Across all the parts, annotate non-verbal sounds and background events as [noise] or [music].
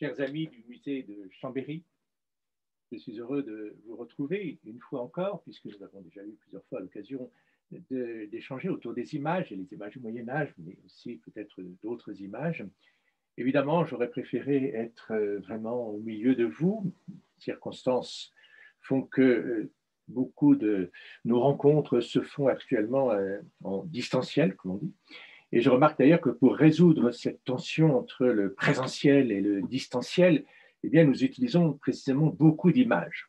Chers amis du musée de Chambéry, je suis heureux de vous retrouver une fois encore, puisque nous avons déjà eu plusieurs fois l'occasion d'échanger autour des images, et les images du Moyen Âge, mais aussi peut-être d'autres images. Évidemment, j'aurais préféré être vraiment au milieu de vous. Circonstances font que euh, beaucoup de nos rencontres se font actuellement euh, en distanciel, comme on dit. Et je remarque d'ailleurs que pour résoudre cette tension entre le présentiel et le distanciel, eh bien, nous utilisons précisément beaucoup d'images.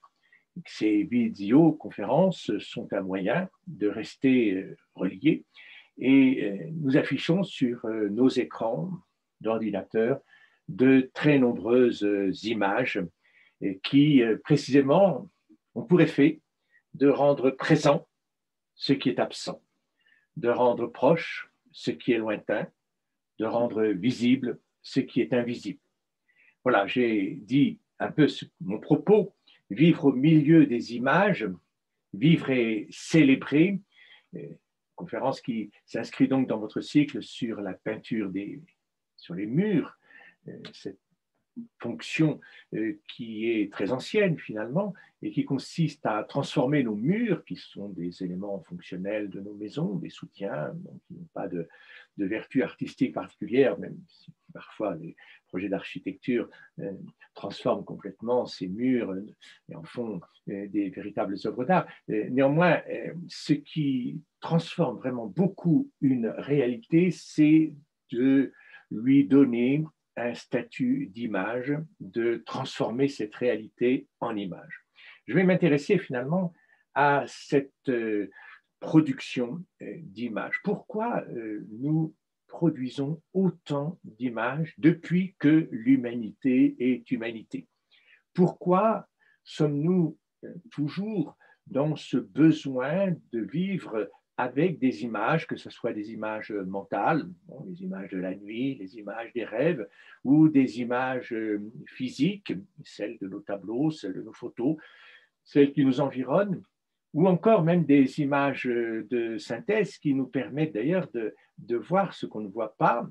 Ces vidéoconférences sont un moyen de rester euh, reliés et euh, nous affichons sur euh, nos écrans d'ordinateur de très nombreuses images qui, précisément, ont pour effet de rendre présent ce qui est absent, de rendre proche ce qui est lointain, de rendre visible ce qui est invisible. Voilà, j'ai dit un peu mon propos, vivre au milieu des images, vivre et célébrer, euh, conférence qui s'inscrit donc dans votre cycle sur la peinture des, sur les murs, euh, fonction euh, qui est très ancienne finalement et qui consiste à transformer nos murs, qui sont des éléments fonctionnels de nos maisons, des soutiens, qui n'ont pas de, de, vertu artistique particulière, même si parfois les projets d'architecture euh, transforment complètement ces murs euh, et en font des véritables œuvres d'art. néanmoins, ce qui transforme vraiment beaucoup une réalité, c'est de lui donner un statut d'image, de transformer cette réalité en image. Je vais m'intéresser finalement à cette euh, production euh, d'images. Pourquoi euh, nous produisons autant d'images depuis que l'humanité est humanité? Pourquoi sommes-nous toujours dans ce besoin de vivre avec des images, que ce soit des images mentales, les images de la nuit, les images des rêves, ou des images euh, physiques, celles de nos tableaux, celles de nos photos, celles qui nous environnent, ou encore même des images euh, de synthèse qui nous permettent d'ailleurs de, voir ce qu'on ne voit pas,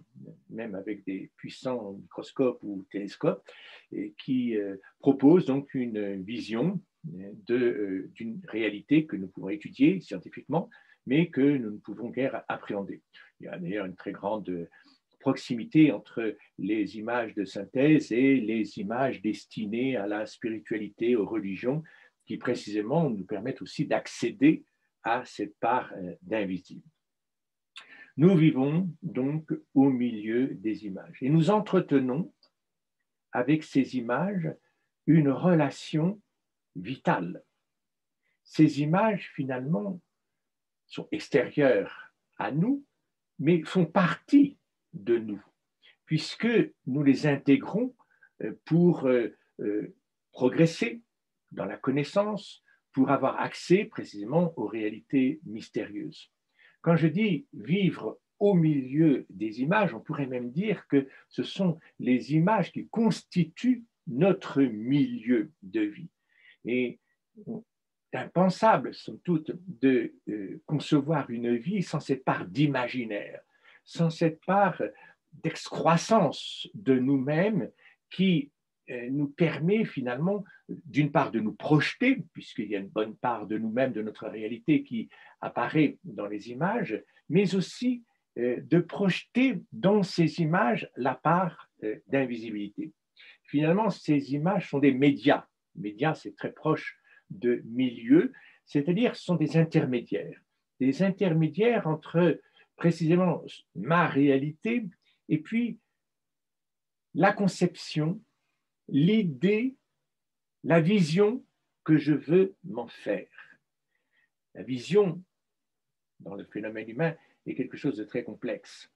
même avec des puissants microscopes ou télescopes, et qui euh, proposent donc une vision d'une réalité que nous pouvons étudier scientifiquement, mais que nous ne pouvons guère appréhender. Il y a d'ailleurs une très grande proximité entre les images de synthèse et les images destinées à la spiritualité, aux religions, qui précisément nous permettent aussi d'accéder à cette part euh, d'invisible. Nous vivons donc au milieu des images et nous entretenons avec ces images une relation vitale. Ces images, finalement, sont extérieures à nous, mais font partie de nous, puisque nous les intégrons euh, pour euh, euh, progresser dans la connaissance, pour avoir accès précisément aux réalités mystérieuses. Quand je dis vivre au milieu des images, on pourrait même dire que ce sont les images qui constituent notre milieu de vie. Et impensable, somme toute, de euh, concevoir une vie sans cette part d'imaginaire, sans cette part d'excroissance de nous-mêmes qui euh, nous permet finalement, d'une part, de nous projeter, puisqu'il y a une bonne part de nous-mêmes, de notre réalité qui apparaît dans les images, mais aussi euh, de projeter dans ces images la part d'invisibilité. Finalement, ces images sont des médias. Médias, c'est très proche de milieu, c'est-à-dire sont des intermédiaires, des intermédiaires entre précisément ma réalité et puis la conception, l'idée, la vision que je veux m'en faire. La vision dans le phénomène humain est quelque chose de très complexe.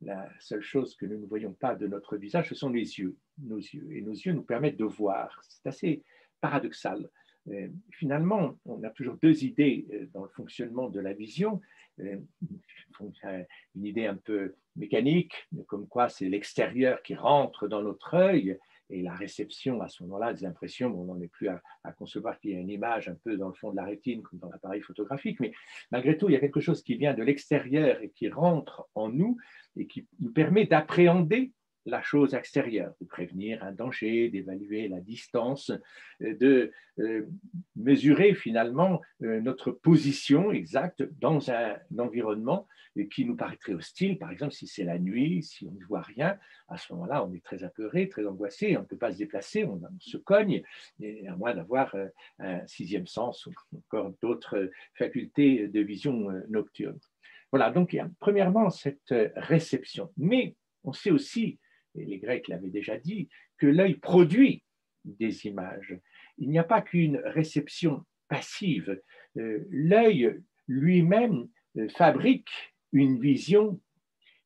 La seule chose que nous ne voyons pas de notre visage, ce sont les yeux, nos yeux. Et nos yeux nous permettent de voir. C'est assez paradoxal. Euh, finalement, on a toujours deux idées euh, dans le fonctionnement de la vision. Euh, une idée un peu mécanique, comme quoi c'est l'extérieur qui rentre dans notre œil et la réception à ce moment-là des impressions, on n'en est plus à, concevoir qu'il y a une image un peu dans le fond de la rétine comme dans l'appareil photographique, mais malgré tout, il y a quelque chose qui vient de l'extérieur et qui rentre en nous et qui nous permet d'appréhender la chose extérieure, de prévenir un danger, d'évaluer la distance, euh, de euh, mesurer finalement euh, notre position exacte dans un environnement qui nous paraîtrait hostile. Par exemple, si c'est la nuit, si on ne voit rien, à ce moment-là, on est très apeuré, très angoissé, on ne peut pas se déplacer, on, se cogne, à moins d'avoir un sixième sens ou encore d'autres facultés de vision nocturne. Voilà, donc il y a premièrement cette réception. Mais on sait aussi et les Grecs l'avaient déjà dit, que l'œil produit des images. Il n'y a pas qu'une réception passive. Euh, l'œil lui-même euh, fabrique une vision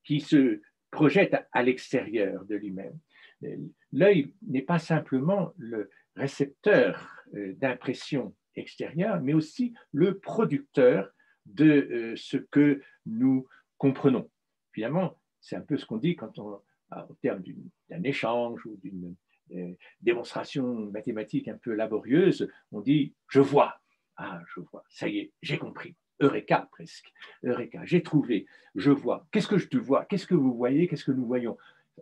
qui se projette à l'extérieur de lui-même. Euh, l'œil n'est pas simplement le récepteur d'impressions extérieures, mais aussi le producteur de ce que nous comprenons. Finalement, c'est un peu ce qu'on dit quand on, au terme d'un échange ou d'une euh, démonstration mathématique un peu laborieuse, on dit je vois. Ah, je vois, ça y est, j'ai compris. Eureka presque. Eureka, j'ai trouvé, je vois. Qu'est-ce que je te vois? Qu'est-ce que vous voyez? Qu'est-ce que nous voyons?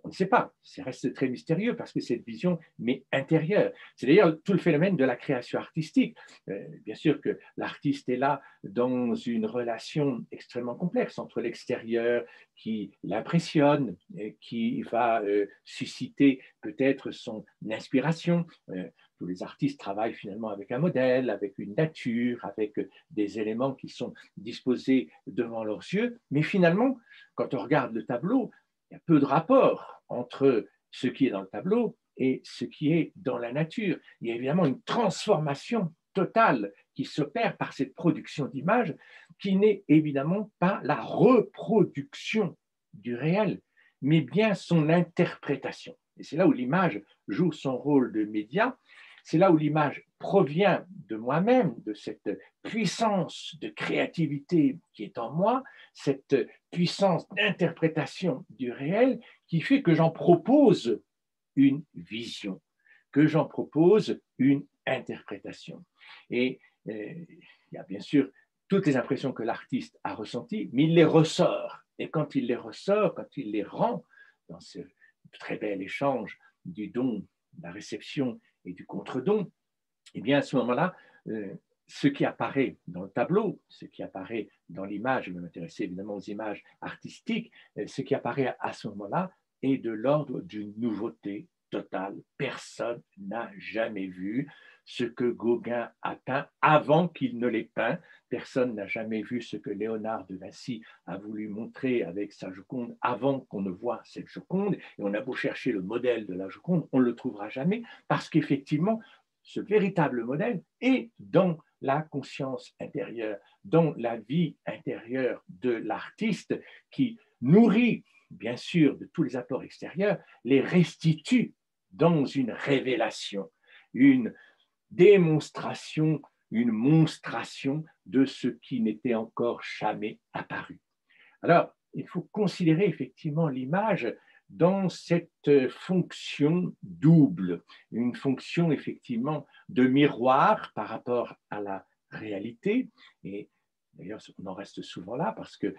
On ne sait pas, ça reste très mystérieux parce que cette vision mais intérieure. C'est d'ailleurs tout le phénomène de la création artistique. Euh, bien sûr que l'artiste est là dans une relation extrêmement complexe entre l'extérieur qui l'impressionne, qui va euh, susciter peut-être son inspiration. Euh, tous les artistes travaillent finalement avec un modèle, avec une nature, avec des éléments qui sont disposés devant leurs yeux. Mais finalement, quand on regarde le tableau, il y a peu de rapport entre ce qui est dans le tableau et ce qui est dans la nature. Il y a évidemment une transformation totale qui s'opère par cette production d'images qui n'est évidemment pas la reproduction du réel, mais bien son interprétation. Et c'est là où l'image joue son rôle de média, c'est là où l'image provient de moi-même, de cette puissance de créativité qui est en moi, cette puissance d'interprétation du réel qui fait que j'en propose une vision, que j'en propose une interprétation. Et euh, il y a bien sûr toutes les impressions que l'artiste a ressenties, mais il les ressort. Et quand il les ressort, quand il les rend dans ce très bel échange du don, la réception et du contre-don, eh bien à ce moment-là, euh, ce qui apparaît dans le tableau, ce qui apparaît dans l'image, je vais m'intéresser évidemment aux images artistiques, euh, ce qui apparaît à ce moment-là est de l'ordre d'une nouveauté totale. Personne n'a jamais vu ce que Gauguin a peint avant qu'il ne l'ait peint. Personne n'a jamais vu ce que Léonard de Vinci a voulu montrer avec sa Joconde avant qu'on ne voit cette Joconde. Et on a beau chercher le modèle de la Joconde, on ne le trouvera jamais parce qu'effectivement, ce véritable modèle est dans la conscience intérieure, dans la vie intérieure de l'artiste qui nourrit, bien sûr, de tous les apports extérieurs, les restitue dans une révélation, une démonstration, une monstration de ce qui n'était encore jamais apparu. Alors, il faut considérer effectivement l'image dans cette fonction double, une fonction effectivement de miroir par rapport à la réalité. Et d'ailleurs, on en reste souvent là parce que euh,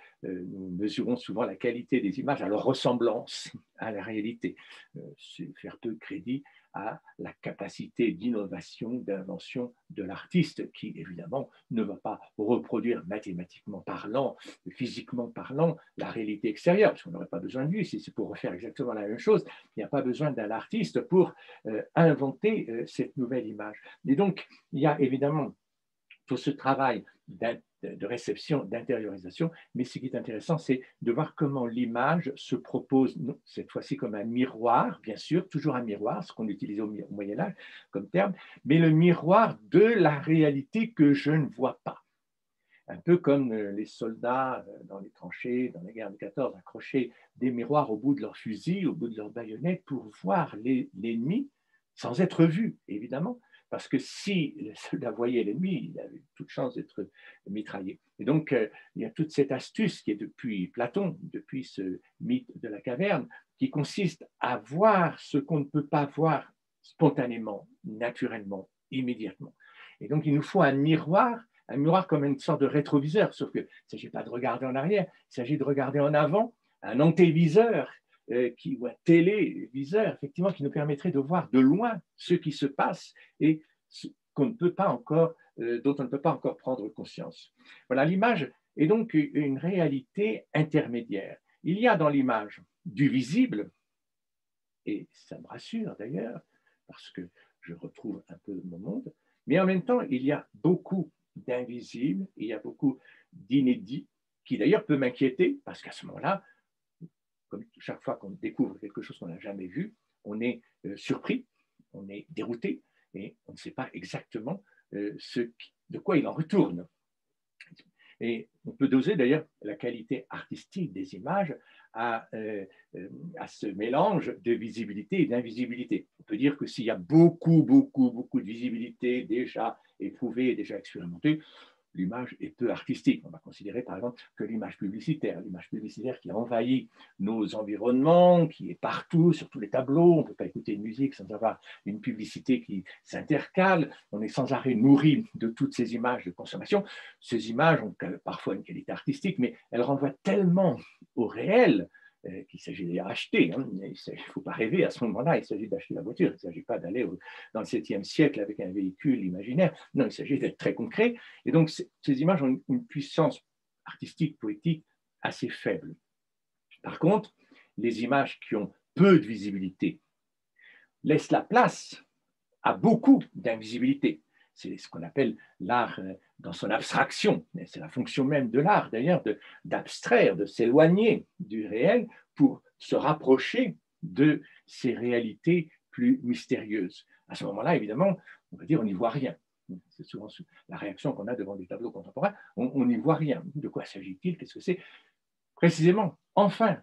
nous mesurons souvent la qualité des images à leur ressemblance à la réalité. Euh, c'est faire peu crédit à la capacité d'innovation, d'invention de l'artiste, qui évidemment ne va pas reproduire mathématiquement parlant, physiquement parlant, la réalité extérieure, parce qu'on n'aurait pas besoin de lui, si c'est pour refaire exactement la même chose, il n'y a pas besoin d'un artiste pour euh, inventer euh, cette nouvelle image. Et donc, il y a évidemment tout ce travail de réception, d'intériorisation, mais ce qui est intéressant, c'est de voir comment l'image se propose, cette fois-ci comme un miroir, bien sûr, toujours un miroir, ce qu'on utilisait au Moyen Âge comme terme, mais le miroir de la réalité que je ne vois pas. Un peu comme euh, les soldats euh, dans les tranchées, dans la guerre de 14, accrochaient des miroirs au bout de leur fusil, au bout de leur baïonnette, pour voir l'ennemi sans être vu, évidemment, parce que si [laughs] le soldat voyait l'ennemi, il avait toute chance d'être mitraillé. Et donc, euh, il y a toute cette astuce qui est depuis Platon, depuis ce mythe de la caverne, qui consiste à voir ce qu'on ne peut pas voir spontanément, naturellement, immédiatement. Et donc, il nous faut un miroir, un miroir comme une sorte de rétroviseur, sauf qu'il ne s'agit pas de regarder en arrière, il s'agit de regarder en avant, un antéviseur qui, ou un téléviseur, effectivement, qui nous permettrait de voir de loin ce qui se passe et qu'on ne peut pas encore, dont on ne peut pas encore prendre conscience. Voilà, l'image est donc une réalité intermédiaire. Il y a dans l'image du visible, et ça me rassure d'ailleurs, parce que je retrouve un peu mon monde, mais en même temps, il y a beaucoup d'invisibles, il y a beaucoup d'inédits, qui d'ailleurs peut m'inquiéter, parce qu'à ce moment-là, chaque fois qu'on découvre quelque chose qu'on n'a jamais vu, on est euh, surpris, on est dérouté, et on ne sait pas exactement euh, de quoi il en retourne. Et on peut doser d'ailleurs la qualité artistique des images à, euh, à, ce mélange de visibilité et d'invisibilité. On peut dire que s'il y a beaucoup, beaucoup, beaucoup de visibilité déjà éprouvée, déjà expérimentée, l'image est peu artistique. On va considérer par exemple que l'image publicitaire, l'image publicitaire qui envahit nos environnements, qui est partout, sur tous les tableaux, on ne peut pas écouter une musique sans avoir une publicité qui s'intercale, on est sans arrêt nourri de toutes ces images de consommation. Ces images ont parfois une qualité artistique, mais elles renvoient tellement au réel euh, qu'il s'agit d'acheter. Hein. Il ne faut pas rêver à ce moment-là, il s'agit d'acheter la voiture. Il ne s'agit pas d'aller dans le 7e siècle avec un véhicule imaginaire. Non, il s'agit d'être très concret. Et donc, ces images ont une puissance artistique, poétique assez faible. Par contre, les images qui ont peu de visibilité laissent la place à beaucoup d'invisibilité. C'est ce qu'on appelle l'art euh, dans son abstraction. C'est la fonction même de l'art, d'ailleurs, d'abstraire, de, s'éloigner du réel pour se rapprocher de ces réalités plus mystérieuses. À ce moment-là, évidemment, on va dire on n'y voit rien. C'est souvent la réaction qu'on a devant des tableaux contemporains. On n'y voit rien. De quoi s'agit-il? Qu'est-ce que c'est? Précisément, enfin,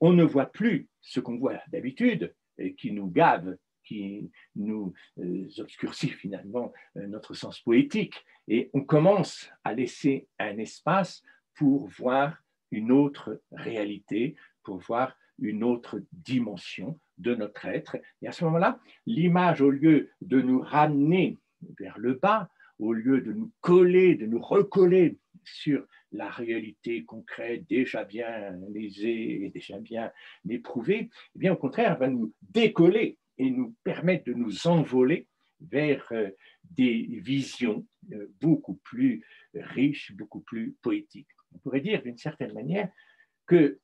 on ne voit plus ce qu'on voit d'habitude et qui nous gave qui nous euh, obscurcit finalement euh, notre sens poétique. Et on commence à laisser un espace pour voir une autre réalité, pour voir une autre dimension de notre être. Et à ce moment-là, l'image, au lieu de nous ramener vers le bas, au lieu de nous coller, de nous recoller sur la réalité concrète déjà bien lésée et déjà bien éprouvée, eh bien au contraire, elle va nous décoller et nous permettent de nous envoler vers euh, des visions euh, beaucoup plus riches, beaucoup plus poétiques. On pourrait dire d'une certaine manière que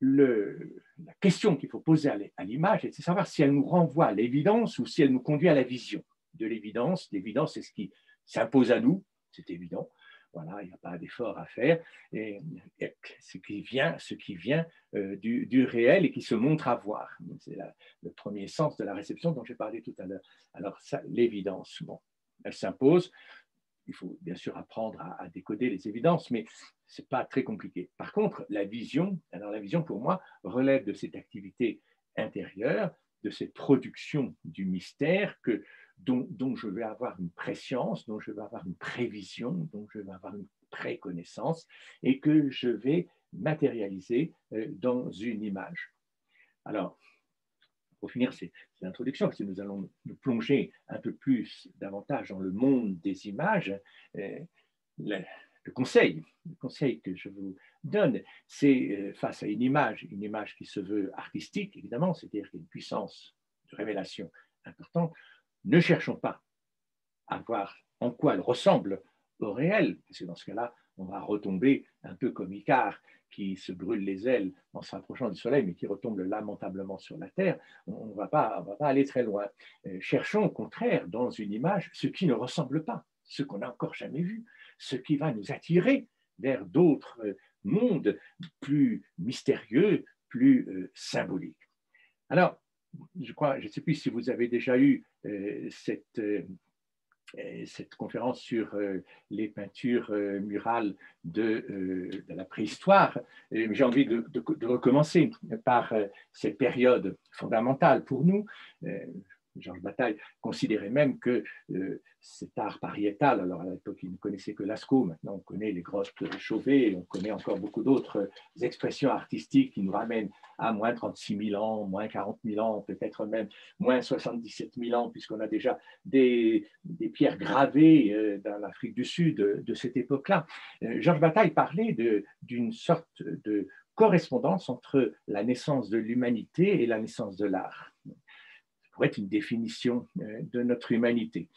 la question qu'il faut poser à l'image est de savoir si elle nous renvoie à l'évidence ou si elle nous conduit à la vision de l'évidence. L'évidence, c'est ce qui s'impose à nous, c'est évident, voilà, il n'y a pas d'effort à faire. Et, ce qui vient, ce qui vient euh, du, réel et qui se montre à voir. C'est le premier sens de la réception dont j'ai parlé tout à l'heure. Alors, l'évidence, bon, elle s'impose. Il faut bien sûr apprendre à, décoder les évidences, mais ce n'est pas très compliqué. Par contre, la vision, alors la vision pour moi relève de cette activité intérieure, de cette production du mystère que dont, je vais avoir une préscience, dont je vais avoir une prévision, dont je vais avoir une préconnaissance et que je vais matérialiser euh, dans une image. Alors, pour finir cette introduction, si nous allons nous plonger un peu plus davantage dans le monde des images, euh, le, conseil, le conseil que je vous donne, c'est euh, face à une image, une image qui se veut artistique, évidemment, c'est-à-dire une puissance de révélation importante, ne cherchons pas à voir en quoi elle ressemble au réel, parce que dans ce cas-là, on va retomber un peu comme Icare qui se brûle les ailes en s'approchant du soleil, mais qui retombe lamentablement sur la terre. On ne va, pas, aller très loin. Euh, cherchons au contraire dans une image ce qui ne ressemble pas, ce qu'on n'a encore jamais vu, ce qui va nous attirer vers d'autres euh, mondes plus mystérieux, plus euh, symboliques. Alors, je ne sais plus si vous avez déjà eu cette, euh, euh, cette conférence sur les peintures murales de, la préhistoire. J'ai envie de, recommencer par cette période fondamentale pour nous. Georges Bataille considérait même que euh, cet art pariétal, alors à l'époque il ne connaissait que Lascaux, maintenant on connaît les grottes Chauvet, on connaît encore beaucoup d'autres expressions artistiques qui nous ramènent à moins 36 000 ans, moins 40 000 ans, peut-être même moins 77 000 ans, puisqu'on a déjà des, pierres gravées euh, dans l'Afrique du Sud de, cette époque-là. Euh, Georges Bataille parlait d'une sorte de correspondance entre la naissance de l'humanité et la naissance de l'art. Pourrait être une définition euh, de notre humanité,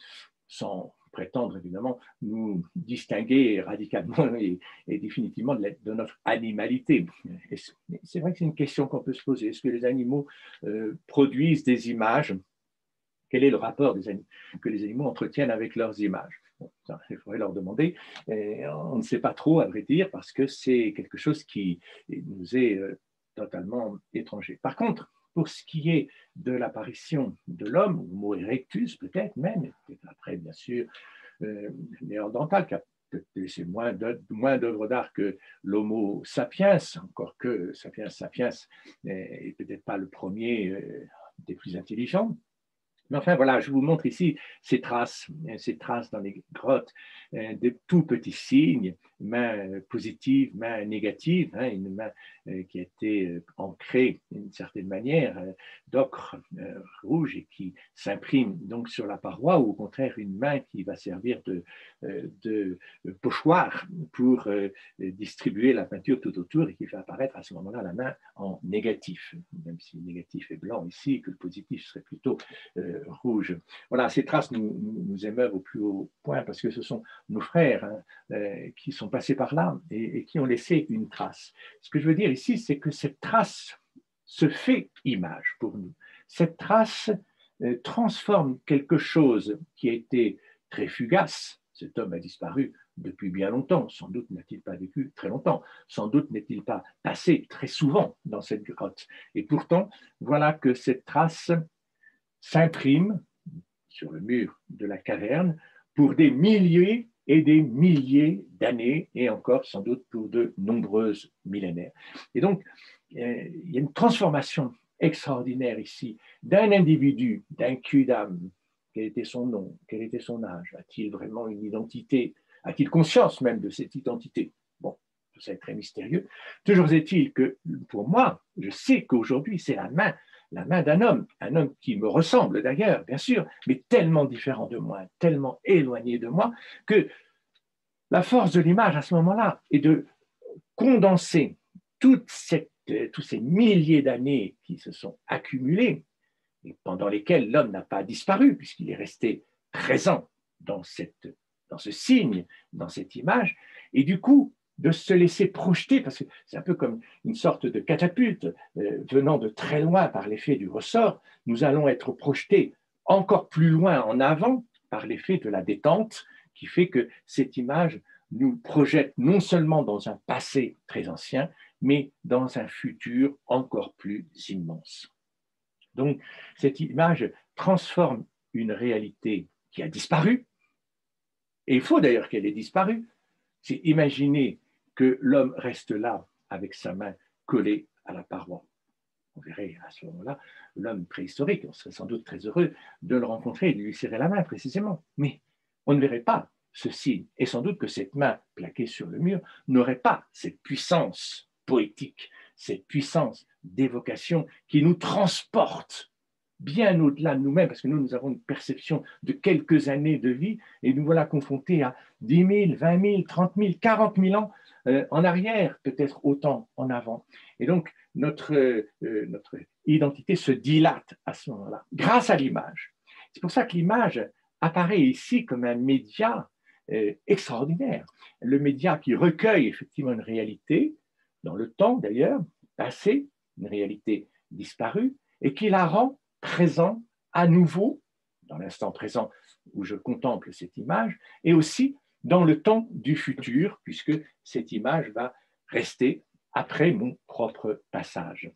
sans prétendre évidemment nous distinguer radicalement [laughs] et, définitivement de, notre animalité. C'est vrai que c'est une question qu'on peut se poser. Est-ce que les animaux euh, produisent des images? Quel est le rapport que les animaux entretiennent avec leurs images? Il faudrait leur demander. on ne sait pas trop, à vrai dire, parce que c'est quelque chose qui nous est euh, totalement étranger. Par contre, pour ce qui est de l'apparition de l'homme, Homo erectus peut-être même, après bien sûr euh, néandertal, qui a laissé moins d'œuvres d'art que l'Homo sapiens, encore que sapiens sapiens n'est peut-être pas le premier euh, des plus intelligents. Mais enfin, voilà, je vous montre ici ces traces, ces traces dans les grottes, euh, de tout petits signes, main positive, main négative, hein, une main euh, qui a été euh, ancrée d'une certaine manière d'ocre rouge et qui s'imprime donc sur la paroi, ou au contraire une main qui va servir de, pochoir pour distribuer la peinture tout autour et qui fait apparaître à ce moment-là la main en négatif, même si le négatif est blanc ici, que le positif serait plutôt rouge. Voilà, ces traces nous, nous, émeuvent au plus haut point parce que ce sont nos frères hein, euh, qui sont passés par là et, qui ont laissé une trace. Ce que je veux dire ici, c'est que cette trace se fait image pour nous. Cette trace euh, transforme quelque chose qui a été très fugace. Cet homme a disparu depuis bien longtemps. Sans doute n'a-t-il pas vécu très longtemps. Sans doute n'est-il pas passé très souvent dans cette grotte. Et pourtant, voilà que cette trace s'imprime sur le mur de la caverne pour des milliers et des milliers d'années, et encore sans doute pour de nombreuses millénaires. Et donc, euh, il y a une transformation extraordinaire ici d'un individu, d'un cul d'âme. Quel était son nom? Quel était son âge? A-t-il vraiment une identité? A-t-il conscience même de cette identité? Bon, tout ça est très mystérieux. Toujours est-il que pour moi, je sais qu'aujourd'hui, c'est la main la main d'un homme, un homme qui me ressemble d'ailleurs, bien sûr, mais tellement différent de moi, tellement éloigné de moi, que la force de l'image à ce moment-là est de condenser cette, tous ces milliers d'années qui se sont accumulées et pendant lesquelles l'homme n'a pas disparu, puisqu'il est resté présent dans ce signe, dans cette image, et du coup, de se laisser projeter, parce que c'est un peu comme une sorte de catapulte euh, venant de très loin par l'effet du ressort, nous allons être projetés encore plus loin en avant par l'effet de la détente, qui fait que cette image nous projette non seulement dans un passé très ancien, mais dans un futur encore plus immense. Donc, cette image transforme une réalité qui a disparu, et il faut d'ailleurs qu'elle ait disparu. C'est imaginer que l'homme reste là avec sa main collée à la paroi. On verrait à ce moment-là l'homme préhistorique, on serait sans doute très heureux de le rencontrer et de lui serrer la main précisément. Mais on ne verrait pas ce signe. Et sans doute que cette main plaquée sur le mur n'aurait pas cette puissance poétique, cette puissance d'évocation qui nous transporte bien au-delà de nous-mêmes, parce que nous, nous avons une perception de quelques années de vie, et nous voilà confrontés à 10 000, 20 000, 30 000, 40 000 ans euh, en arrière, peut-être autant en avant. Et donc, notre, euh, notre identité se dilate à ce moment-là, grâce à l'image. C'est pour ça que l'image apparaît ici comme un média euh, extraordinaire. Le média qui recueille effectivement une réalité, dans le temps d'ailleurs, passé, une réalité disparue, et qui la rend présent à nouveau, dans l'instant présent où je contemple cette image, et aussi dans le temps du futur, puisque cette image va rester après mon propre passage.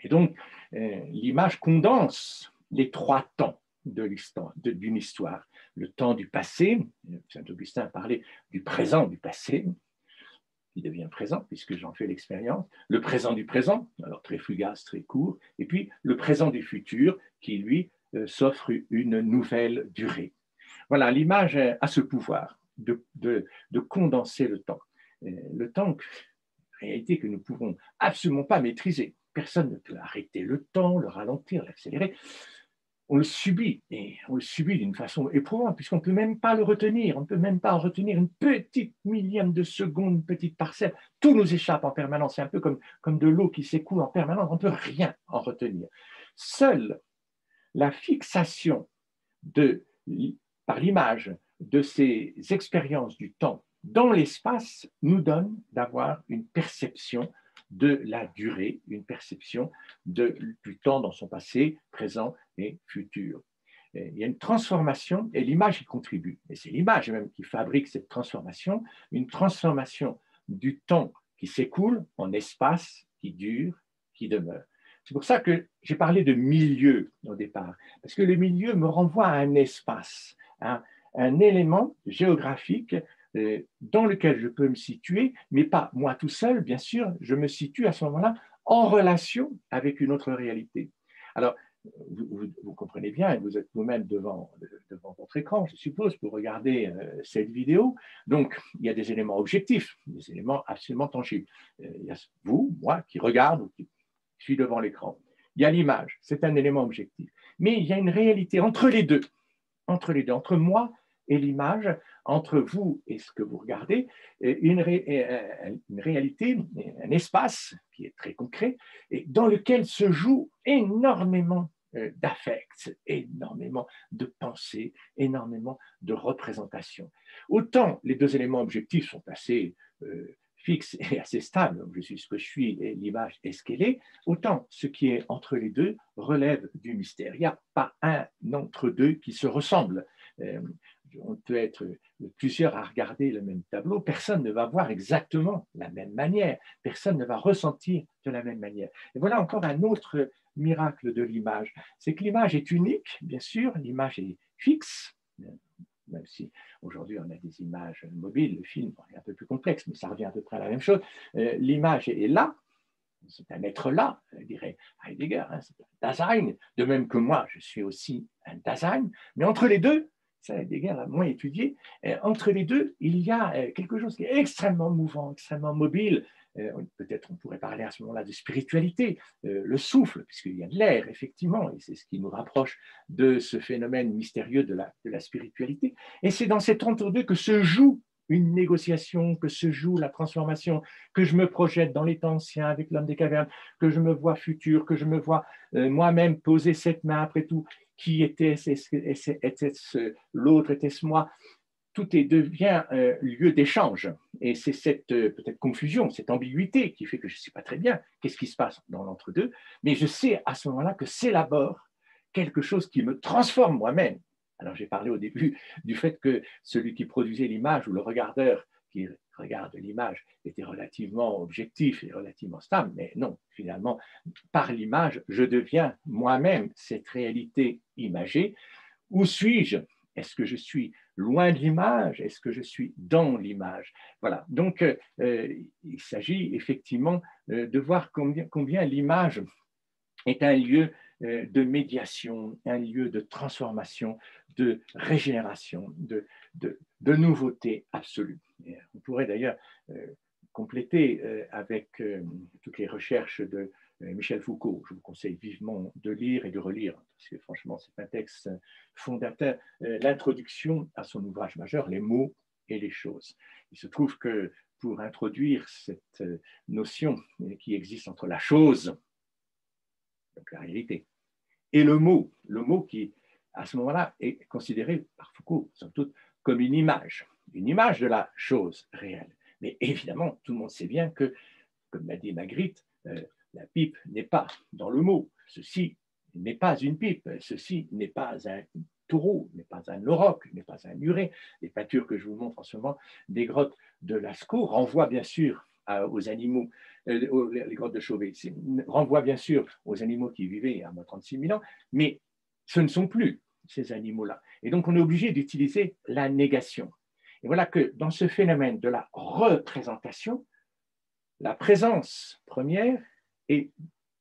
Et donc, euh, l'image condense les trois temps d'une histoire. Le temps du passé, Saint Augustin parlait du présent du passé, qui devient présent, puisque j'en fais l'expérience, le présent du présent, alors très fugace, très court, et puis le présent du futur, qui lui euh, s'offre une nouvelle durée. Voilà, l'image a ce pouvoir de, de, condenser le temps. Le temps, réalité que nous ne pouvons absolument pas maîtriser. Personne ne peut arrêter le temps, le ralentir, l'accélérer. On le subit, et on le subit d'une façon éprouvante, puisqu'on ne peut même pas le retenir, on ne peut même pas retenir une petite millième de seconde, une petite parcelle. Tout nous échappe en permanence, c'est un peu comme, de l'eau qui s'écoule en permanence, on ne peut rien en retenir. Seule la fixation par l'image de ces expériences du temps dans l'espace nous donne d'avoir une perception de la durée, une perception du temps dans son passé, présent et futur. il y a une transformation et l'image y contribue. Et c'est l'image même qui fabrique cette transformation, une transformation du temps qui s'écoule en espace qui dure, qui demeure. C'est pour ça que j'ai parlé de milieu au départ, parce que le milieu me renvoie à un espace, à un élément géographique dans lequel je peux me situer, mais pas moi tout seul, bien sûr, je me situe à ce moment-là en relation avec une autre réalité. Alors, vous, comprenez bien, vous êtes vous-même devant, devant, votre écran, je suppose, pour regarder euh, cette vidéo. Donc, il y a des éléments objectifs, des éléments absolument tangibles. Euh, il y a vous, moi, qui regarde ou qui suis devant l'écran. Il y a l'image, c'est un élément objectif. Mais il y a une réalité entre les deux, entre les deux, entre moi et l'image, entre vous et ce que vous regardez, une, une, réalité, un espace qui est très concret, et dans lequel se joue énormément euh, d'affects, énormément de pensées, énormément de représentations. Autant les deux éléments objectifs sont assez euh, fixes et assez stables, je suis ce que je suis et l'image est ce qu'elle est, autant ce qui est entre les deux relève du mystère. Il n'y a pas un entre deux qui se ressemble. Euh, on peut être plusieurs à regarder le même tableau, personne ne va voir exactement la même manière, personne ne va ressentir de la même manière. Et voilà encore un autre miracle de l'image, c'est que l'image est unique, bien sûr, l'image est fixe, même si aujourd'hui on a des images mobiles, le film est un peu plus complexe, mais ça revient à peu près à la même chose. Euh, l'image est là, c'est un être là, dirait Heidegger, hein, c'est un Dasein, de même que moi, je suis aussi un Dasein, mais entre les deux, ça Heidegger a moins étudié, entre les deux, il y a euh, quelque chose qui est extrêmement mouvant, extrêmement mobile. Euh, peut-être on pourrait parler à ce moment-là de spiritualité, euh, le souffle, puisqu'il y a de l'air, effectivement, et c'est ce qui nous rapproche de ce phénomène mystérieux de la, de la spiritualité. Et c'est dans cet entre-deux que se joue une négociation, que se joue la transformation, que je me projette dans les temps anciens avec l'homme des cavernes, que je me vois futur, que je me vois moi-même poser cette main après tout qui était, était l'autre, était-ce moi tout est, devient euh, lieu d'échange. Et c'est cette euh, peut-être confusion, cette ambiguïté qui fait que je ne sais pas très bien qu'est-ce qui se passe dans l'entre-deux, mais je sais à ce moment-là que s'élabore quelque chose qui me transforme moi-même. Alors j'ai parlé au début du fait que celui qui produisait l'image ou le regardeur qui regarde l'image était relativement objectif et relativement stable, mais non, finalement, par l'image, je deviens moi-même cette réalité imagée. Où suis-je? Est-ce que je suis loin de l'image? Est-ce que je suis dans l'image? Voilà, donc euh, il s'agit effectivement euh, de voir combien, l'image est un lieu euh, de médiation, un lieu de transformation, de régénération, de nouveauté absolue. On pourrait d'ailleurs euh, compléter euh, avec toutes les recherches de Michel Foucault. Je vous conseille vivement de lire et de relire, parce que franchement, c'est un texte fondateur. L'introduction à son ouvrage majeur, Les mots et les choses. Il se trouve que pour introduire cette notion qui existe entre la chose, donc la réalité, et le mot, le mot qui, à ce moment-là, est considéré par Foucault, surtout, comme une image, une image de la chose réelle. Mais évidemment, tout le monde sait bien que, comme l'a dit Magritte, euh, la pipe n'est pas dans le mot. Ceci n'est pas une pipe, ceci n'est pas un taureau, n'est pas un auroch, n'est pas un muret. Les peintures que je vous montre en ce moment des grottes de Lascaux renvoient bien sûr aux animaux, euh, les grottes de Chauvet, renvoient bien sûr aux animaux qui vivaient y a 36 000 ans, mais ce ne sont plus ces animaux-là. Et donc on est obligé d'utiliser la négation. Et voilà que dans ce phénomène de la représentation, la présence première est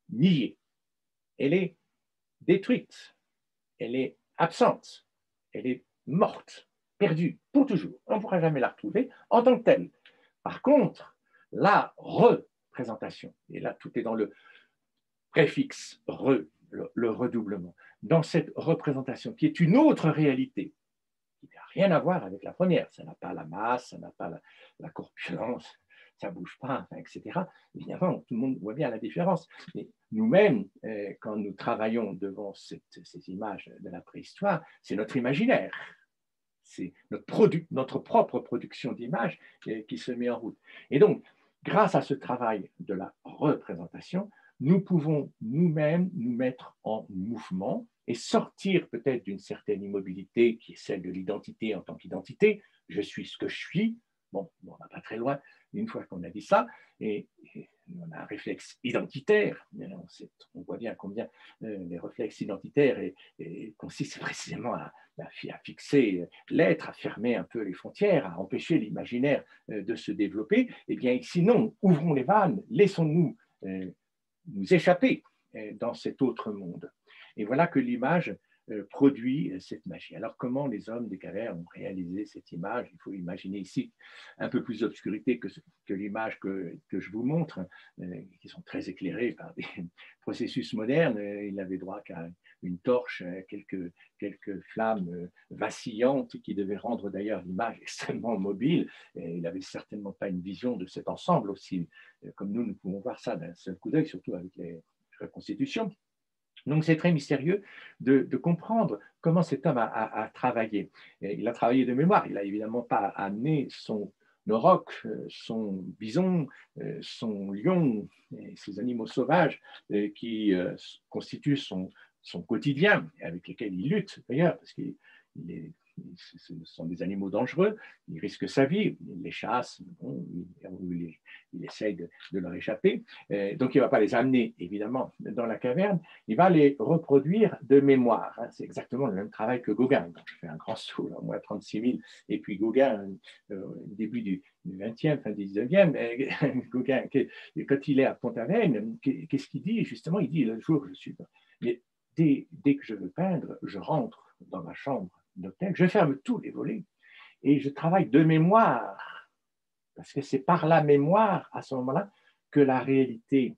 niée, elle est détruite, elle est absente, elle est morte, perdue pour toujours. On ne pourra jamais la retrouver en tant que telle. Par contre, la représentation. Et là, tout est dans le préfixe re, le, redoublement, dans cette représentation qui est une autre réalité, rien à voir avec la première. Ça n'a pas la masse, ça n'a pas la, corpulence, [laughs] ça ne bouge pas, etc. Évidemment, tout le monde voit bien la différence. Mais nous-mêmes, euh, quand nous travaillons devant ces images de la préhistoire, c'est notre imaginaire c'est notre, notre propre production d'images qui se met en route. Et donc, grâce à ce travail de la représentation, nous pouvons nous-mêmes nous mettre en mouvement et sortir peut-être d'une certaine immobilité qui est celle de l'identité en tant qu'identité. Je suis ce que je suis. Bon, on va pas très loin une fois qu'on a dit ça. Et, on a un réflexe identitaire. On, voit bien combien euh, les réflexes identitaires consistent précisément à, à fixer l'être, à fermer un peu les frontières, à empêcher l'imaginaire euh, de se développer. Eh bien, sinon, ouvrons les vannes, laissons-nous euh, nous échapper euh, dans cet autre monde. Et voilà que l'image produit cette magie. Alors comment les hommes des cavernes ont réalisé cette image? Il faut imaginer ici un peu plus d'obscurité que, l'image que, que, je vous montre, euh, qui sont très éclairées par des [laughs] processus modernes. Il n'avait droit qu'à une torche, quelques, quelques flammes vacillantes qui devaient rendre d'ailleurs l'image [laughs] extrêmement mobile. Il n'avait certainement pas une vision de cet ensemble aussi, comme nous, nous pouvons voir ça d'un seul coup d'œil, surtout avec les reconstitutions. Donc c'est très mystérieux de, comprendre comment cet homme a, travaillé. il a travaillé de mémoire, il n'a évidemment pas amené son auroch, son bison, son lion, ces animaux sauvages qui euh, constituent son, son quotidien, avec lesquels il lutte d'ailleurs, parce qu'il est ce sont des animaux dangereux, il risque sa vie, il les chasse, il, essaye de, leur échapper. Euh, donc il ne va pas les amener évidemment dans la caverne, il va les reproduire de mémoire. Hein. C'est exactement le même travail que Gauguin. Je fais un grand saut, au moins 36 000, et puis Gauguin, euh, début du, 20e, fin du 19e, [laughs] Gauguin, quand il est à Pont-Aven, qu'est-ce qu'il dit? Justement, il dit le jour je suis. Mais dès que je veux peindre, je rentre dans ma chambre je ferme tous les volets et je travaille de mémoire, parce que c'est par la mémoire, à ce moment-là, que la réalité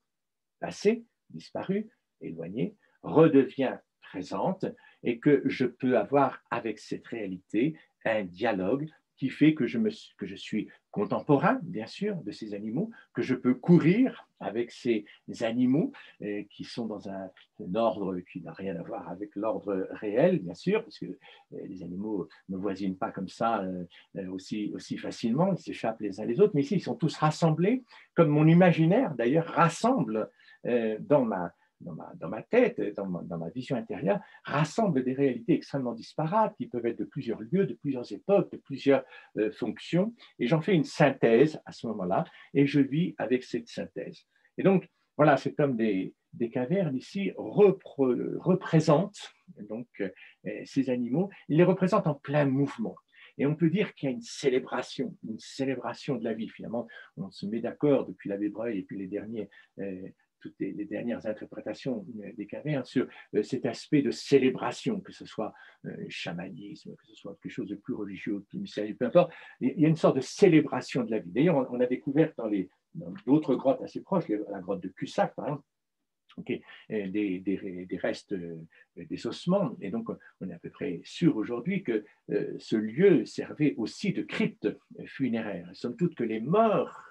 passée, disparue, éloignée, redevient présente et que je peux avoir avec cette réalité un dialogue qui fait que je, me, que je suis contemporain, bien sûr, de ces animaux, que je peux courir avec ces animaux euh, qui sont dans un, ordre qui n'a rien à voir avec l'ordre réel, bien sûr, parce que euh, les animaux ne voisinent pas comme ça euh, aussi, aussi facilement, ils s'échappent les uns les autres, mais ici, ils sont tous rassemblés, comme mon imaginaire, d'ailleurs, rassemble dans ma, dans ma, tête, dans ma, vision intérieure, rassemble des réalités extrêmement disparates qui peuvent être de plusieurs lieux, de plusieurs époques, de plusieurs euh, fonctions. Et j'en fais une synthèse à ce moment-là et je vis avec cette synthèse. Et donc, voilà, cet homme des, cavernes ici représente donc, euh, ces animaux. Il les représente en plein mouvement. Et on peut dire qu'il y a une célébration, une célébration de la vie. Finalement, on se met d'accord depuis l'abbé Breuil et puis les derniers euh, les, dernières interprétations des cavernes sur euh, cet aspect de célébration, que ce soit euh, chamanisme, que ce soit quelque chose de plus religieux, de plus mystérieux, peu importe. Il y a une sorte de célébration de la vie. D'ailleurs, on a découvert dans d'autres grottes assez proches, la grotte de Cussac, par exemple, euh, des, des, restes des ossements. Et donc, on est à peu près sûr aujourd'hui que ce lieu servait aussi de crypte funéraire. Somme toute que les morts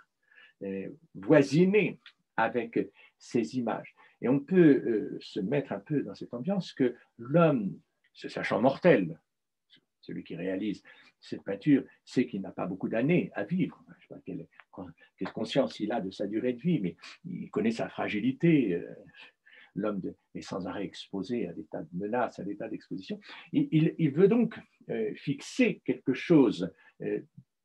voisinaient avec ces images. Et on peut euh, se mettre un peu dans cette ambiance que l'homme, se sachant mortel, celui qui réalise cette peinture, sait qu'il n'a pas beaucoup d'années à vivre. Je ne sais pas quelle, conscience il a de sa durée de vie, mais il connaît sa fragilité. Euh, l'homme est sans arrêt exposé à des tas de menaces, à des tas d'expositions. Il, veut donc euh, fixer quelque chose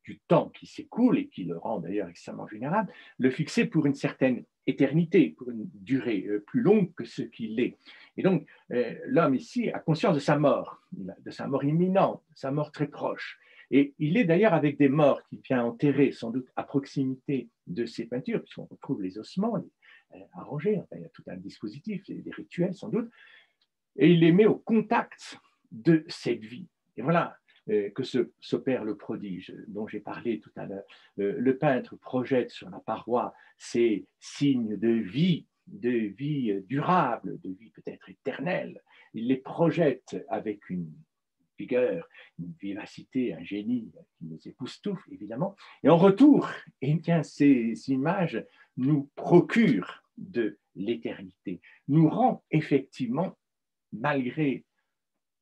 du temps qui s'écoule et qui le rend d'ailleurs extrêmement vulnérable, le fixer pour une certaine éternité, pour une durée euh, plus longue que ce qu'il est. Et donc, euh, l'homme ici a conscience de sa mort, de sa mort imminente, de sa mort très proche. Et il est d'ailleurs avec des morts qu'il vient enterrer sans doute à proximité de ses peintures, puisqu'on retrouve les ossements euh, arrangés, il y a tout un dispositif, des rituels sans doute, et il les met au contact de cette vie. Et voilà, que s'opère le prodige dont j'ai parlé tout à l'heure. Euh, le peintre projette sur la paroi ces signes de vie de vie durable, de vie peut-être éternelle. Il les projette avec une vigueur, une vivacité, un génie qui nous époustoufle, évidemment. Et en retour, [laughs] eh bien, ces images nous procurent de l'éternité, nous rend effectivement, malgré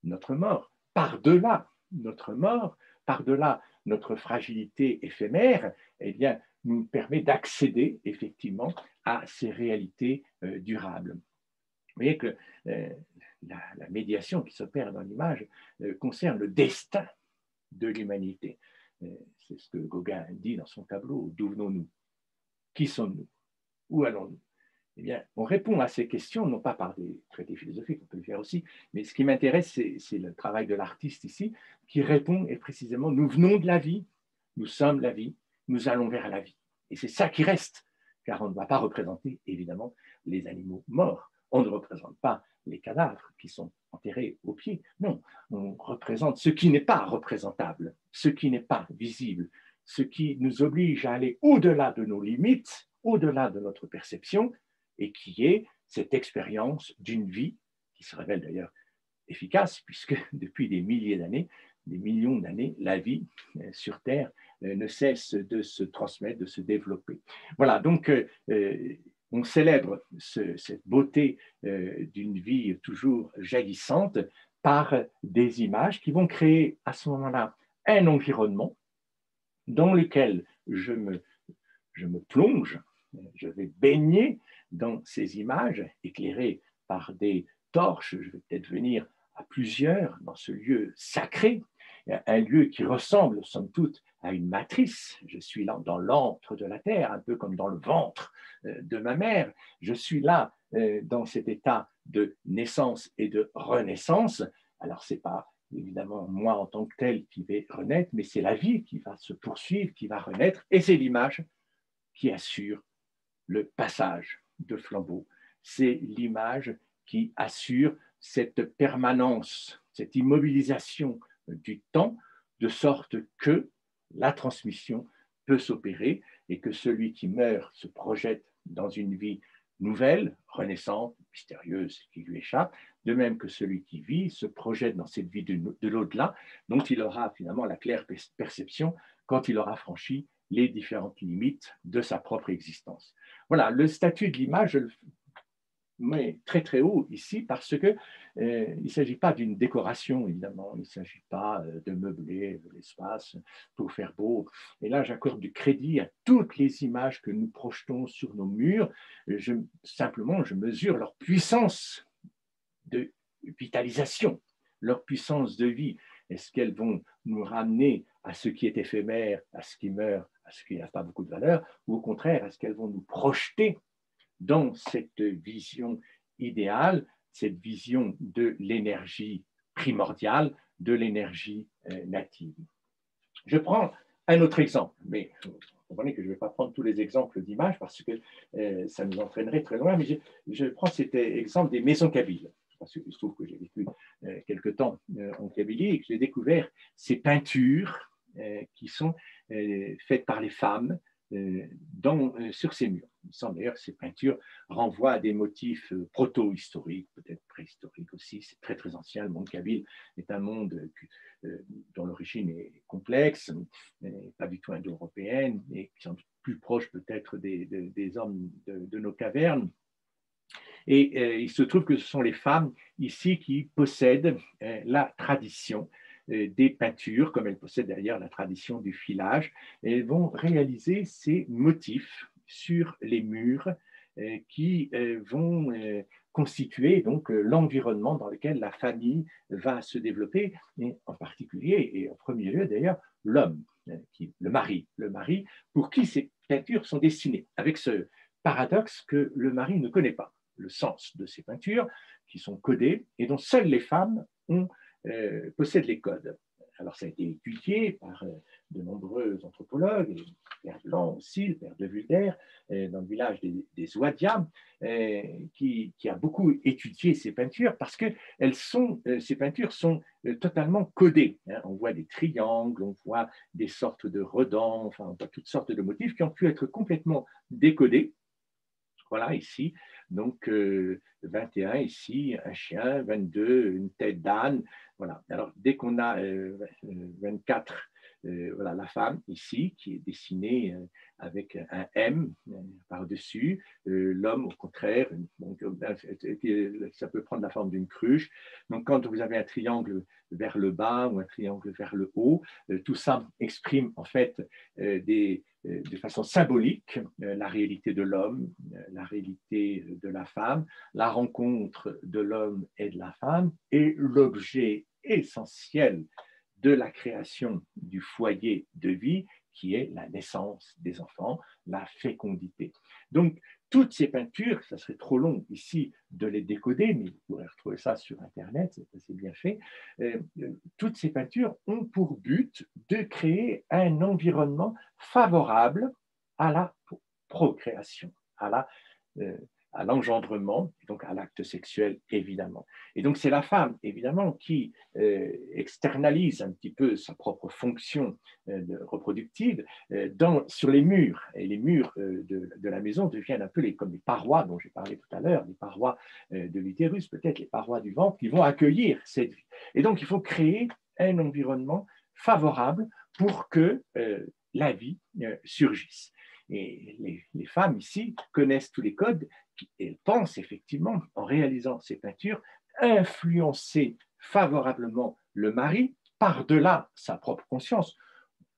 notre mort, par-delà notre mort, par-delà notre fragilité éphémère, eh bien, nous permet d'accéder effectivement à ces réalités euh, durables. Vous voyez que euh, la, médiation qui s'opère dans l'image euh, concerne le destin de l'humanité. C'est ce que Gauguin dit dans son tableau. D'où venons-nous? Qui sommes-nous? Où allons-nous? Eh on répond à ces questions, non pas par des traités philosophiques, on peut le faire aussi, mais ce qui m'intéresse, c'est le travail de l'artiste ici, qui répond et précisément, nous venons de la vie, nous sommes la vie, nous allons vers la vie. Et c'est ça qui reste, car on ne va pas représenter, évidemment, les animaux morts. On ne représente pas les cadavres qui sont enterrés au pied. Non, on représente ce qui n'est pas représentable, ce qui n'est pas visible, ce qui nous oblige à aller au-delà de nos limites, au-delà de notre perception, et qui est cette expérience d'une vie qui se révèle d'ailleurs efficace, puisque [laughs] depuis des milliers d'années, des millions d'années, la vie euh, sur Terre euh, ne cesse de se transmettre, de se développer. Voilà, donc euh, on célèbre cette beauté d'une vie toujours jaillissante par des images qui vont créer à ce moment-là un environnement dans lequel je me, je me plonge, je vais baigner dans ces images éclairées par des torches. Je vais peut-être venir à plusieurs dans ce lieu sacré, un lieu qui ressemble, somme toute, à une matrice. Je suis là dans l'antre de la terre, un peu comme dans le ventre euh, de ma mère. Je suis là euh, dans cet état de naissance et de renaissance. Alors, ce n'est pas évidemment moi en tant que tel qui vais renaître, mais c'est la vie qui va se poursuivre, qui va renaître, et c'est l'image qui assure le passage de flambeau. C'est l'image qui assure cette permanence, cette immobilisation du temps, de sorte que la transmission peut s'opérer et que celui qui meurt se projette dans une vie nouvelle, renaissante, mystérieuse, qui lui échappe, de même que celui qui vit se projette dans cette vie de l'au-delà, dont il aura finalement la claire perception quand il aura franchi les différentes limites de sa propre existence. Voilà, le statut de l'image, je le mets très très haut ici parce que euh, il ne s'agit pas d'une décoration, évidemment, il ne s'agit pas euh, de meubler l'espace pour faire beau. Et là, j'accorde du crédit à toutes les images que nous projetons sur nos murs. Simplement, je mesure leur puissance de vitalisation, leur puissance de vie. Est-ce qu'elles vont nous ramener à ce qui est éphémère, à ce qui meurt, à ce qui n'a pas beaucoup de valeur, ou au contraire, est-ce qu'elles vont nous projeter dans cette vision idéale, cette vision de l'énergie primordiale, de l'énergie euh, native? Je prends un autre exemple, mais vous comprenez que je ne vais pas prendre tous les exemples d'images parce que euh, ça nous entraînerait très loin, mais je, prends cet exemple des maisons kabyles. Parce qu'il se trouve que j'ai vécu euh, quelque temps en Kabylie et que j'ai découvert ces peintures qui sont faites par les femmes euh, dans, euh, sur ces murs. Semble d'ailleurs que ces peintures renvoient à des motifs euh, proto-historiques, peut-être préhistoriques aussi. C'est très très ancien. Le monde kabyle est un monde dont l'origine est complexe, pas du tout indo-européenne, et qui sont plus proche peut-être des, hommes de, nos cavernes. Et il se trouve que ce sont les femmes ici qui possèdent la tradition euh, des peintures, comme elles possèdent d'ailleurs la tradition du filage. elles vont réaliser ces motifs sur les murs euh, qui euh, vont constituer donc l'environnement dans lequel la famille va se développer, en particulier et en premier lieu d'ailleurs l'homme, le mari, le mari pour qui ces peintures sont destinées, avec ce paradoxe que le mari ne connaît pas le sens de ces peintures qui sont codées et dont seules les femmes ont euh, possède les codes. Alors ça a été étudié par euh, de nombreux anthropologues, et Père Blanc aussi, le Père de Vulder, euh, dans le village des, des qui, a beaucoup étudié ces peintures parce que elles sont, ces peintures sont totalement codées. Hein. On voit des triangles, on voit des sortes de redans, enfin on voit toutes sortes de motifs qui ont pu être complètement décodés Voilà, ici, donc 21 euh, ici, un chien, 22, une tête d'âne. Voilà, alors dès qu'on a 24, euh, voilà, la femme ici qui est dessinée avec un M par-dessus, l'homme au contraire, ça peut prendre la forme d'une cruche. Donc quand vous avez un triangle vers le bas ou un triangle vers le haut, tout ça exprime en fait des, euh, de façon symbolique euh, la réalité de l'homme, euh, la réalité de la femme, la rencontre de l'homme et de la femme et l'objet essentiel de la création du foyer de vie qui est la naissance des enfants, la fécondité. Donc, toutes ces peintures, ça serait trop long ici de les décoder, mais vous pourrez retrouver ça sur Internet, c'est assez bien fait. Euh, toutes ces peintures ont pour but de créer un environnement favorable à la procréation, à la euh, à l'engendrement, donc à l'acte sexuel, évidemment. Et donc c'est la femme, évidemment, qui euh, externalise un petit peu sa propre fonction euh, reproductive euh, dans, sur les murs. Et les murs de, la maison deviennent un peu les, comme les parois dont j'ai parlé tout à l'heure, les parois de l'utérus, peut-être les parois du ventre, qui vont accueillir cette vie. Et donc il faut créer un environnement favorable pour que la vie surgisse. Et les, femmes ici connaissent tous les codes elle pense effectivement, en réalisant ces peintures, influencer favorablement le mari par-delà sa propre conscience.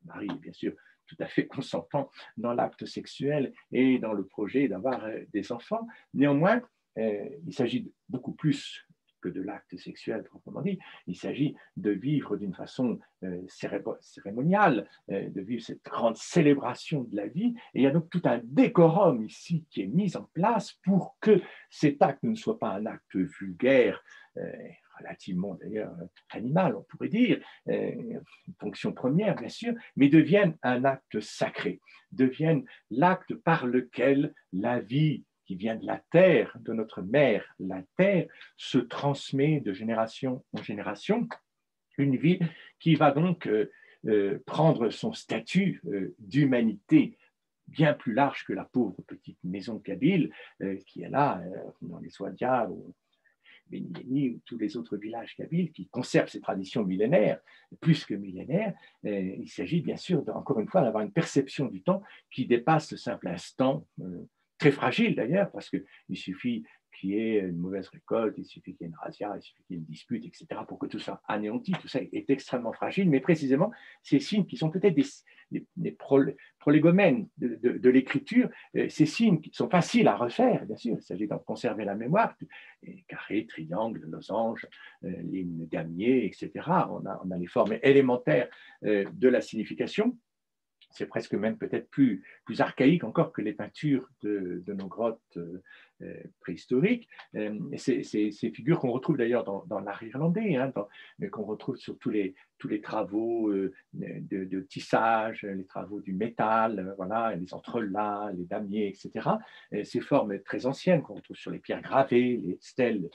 Le mari est bien sûr tout à fait [laughs] consentant dans l'acte sexuel et dans le projet d'avoir euh, des enfants. Néanmoins, euh, il s'agit beaucoup plus que de l'acte sexuel proprement dit. Il s'agit de vivre d'une façon euh, cérémoniale, euh, de vivre cette grande célébration de la vie. Et il y a donc tout un décorum ici qui est mis en place pour que cet acte ne soit pas un acte vulgaire, euh, relativement d'ailleurs animal, on pourrait dire, une fonction première bien sûr, mais devienne un acte sacré, devienne l'acte par lequel la vie qui vient de la terre, de notre mère, la terre, se transmet de génération en génération. Une vie qui va donc euh, euh, prendre son statut euh, d'humanité bien plus large que la pauvre petite maison kabyle qui est là dans les Swadia ou Benigni ou tous les autres villages kabyles qui conservent ces traditions millénaires, plus que millénaires. il s'agit bien sûr, encore une fois, d'avoir une perception du temps qui dépasse le simple instant très fragile d'ailleurs, parce qu'il suffit qu'il y ait une mauvaise récolte, il suffit qu'il y ait une razzia, il suffit qu'il y ait une dispute, etc., pour que tout ça anéantit, tout ça est extrêmement fragile, mais précisément, ces signes qui sont peut-être des, des, prolégomènes de, l'écriture, euh, ces signes qui sont faciles à refaire, bien sûr, il s'agit d'en conserver la mémoire, carré, triangle, losange, euh, ligne damier, etc., on a, on a les formes élémentaires euh, de la signification, c'est presque même peut-être plus, plus archaïque encore que les peintures de, nos grottes euh, euh, préhistoriques. Euh, ces, figures qu'on retrouve d'ailleurs dans, l'art irlandais, hein, qu'on retrouve sur tous les, tous les travaux de, tissage, les travaux du métal, voilà, les entrelacs, les damiers, etc. ces formes très anciennes qu'on retrouve sur les pierres gravées, les stèles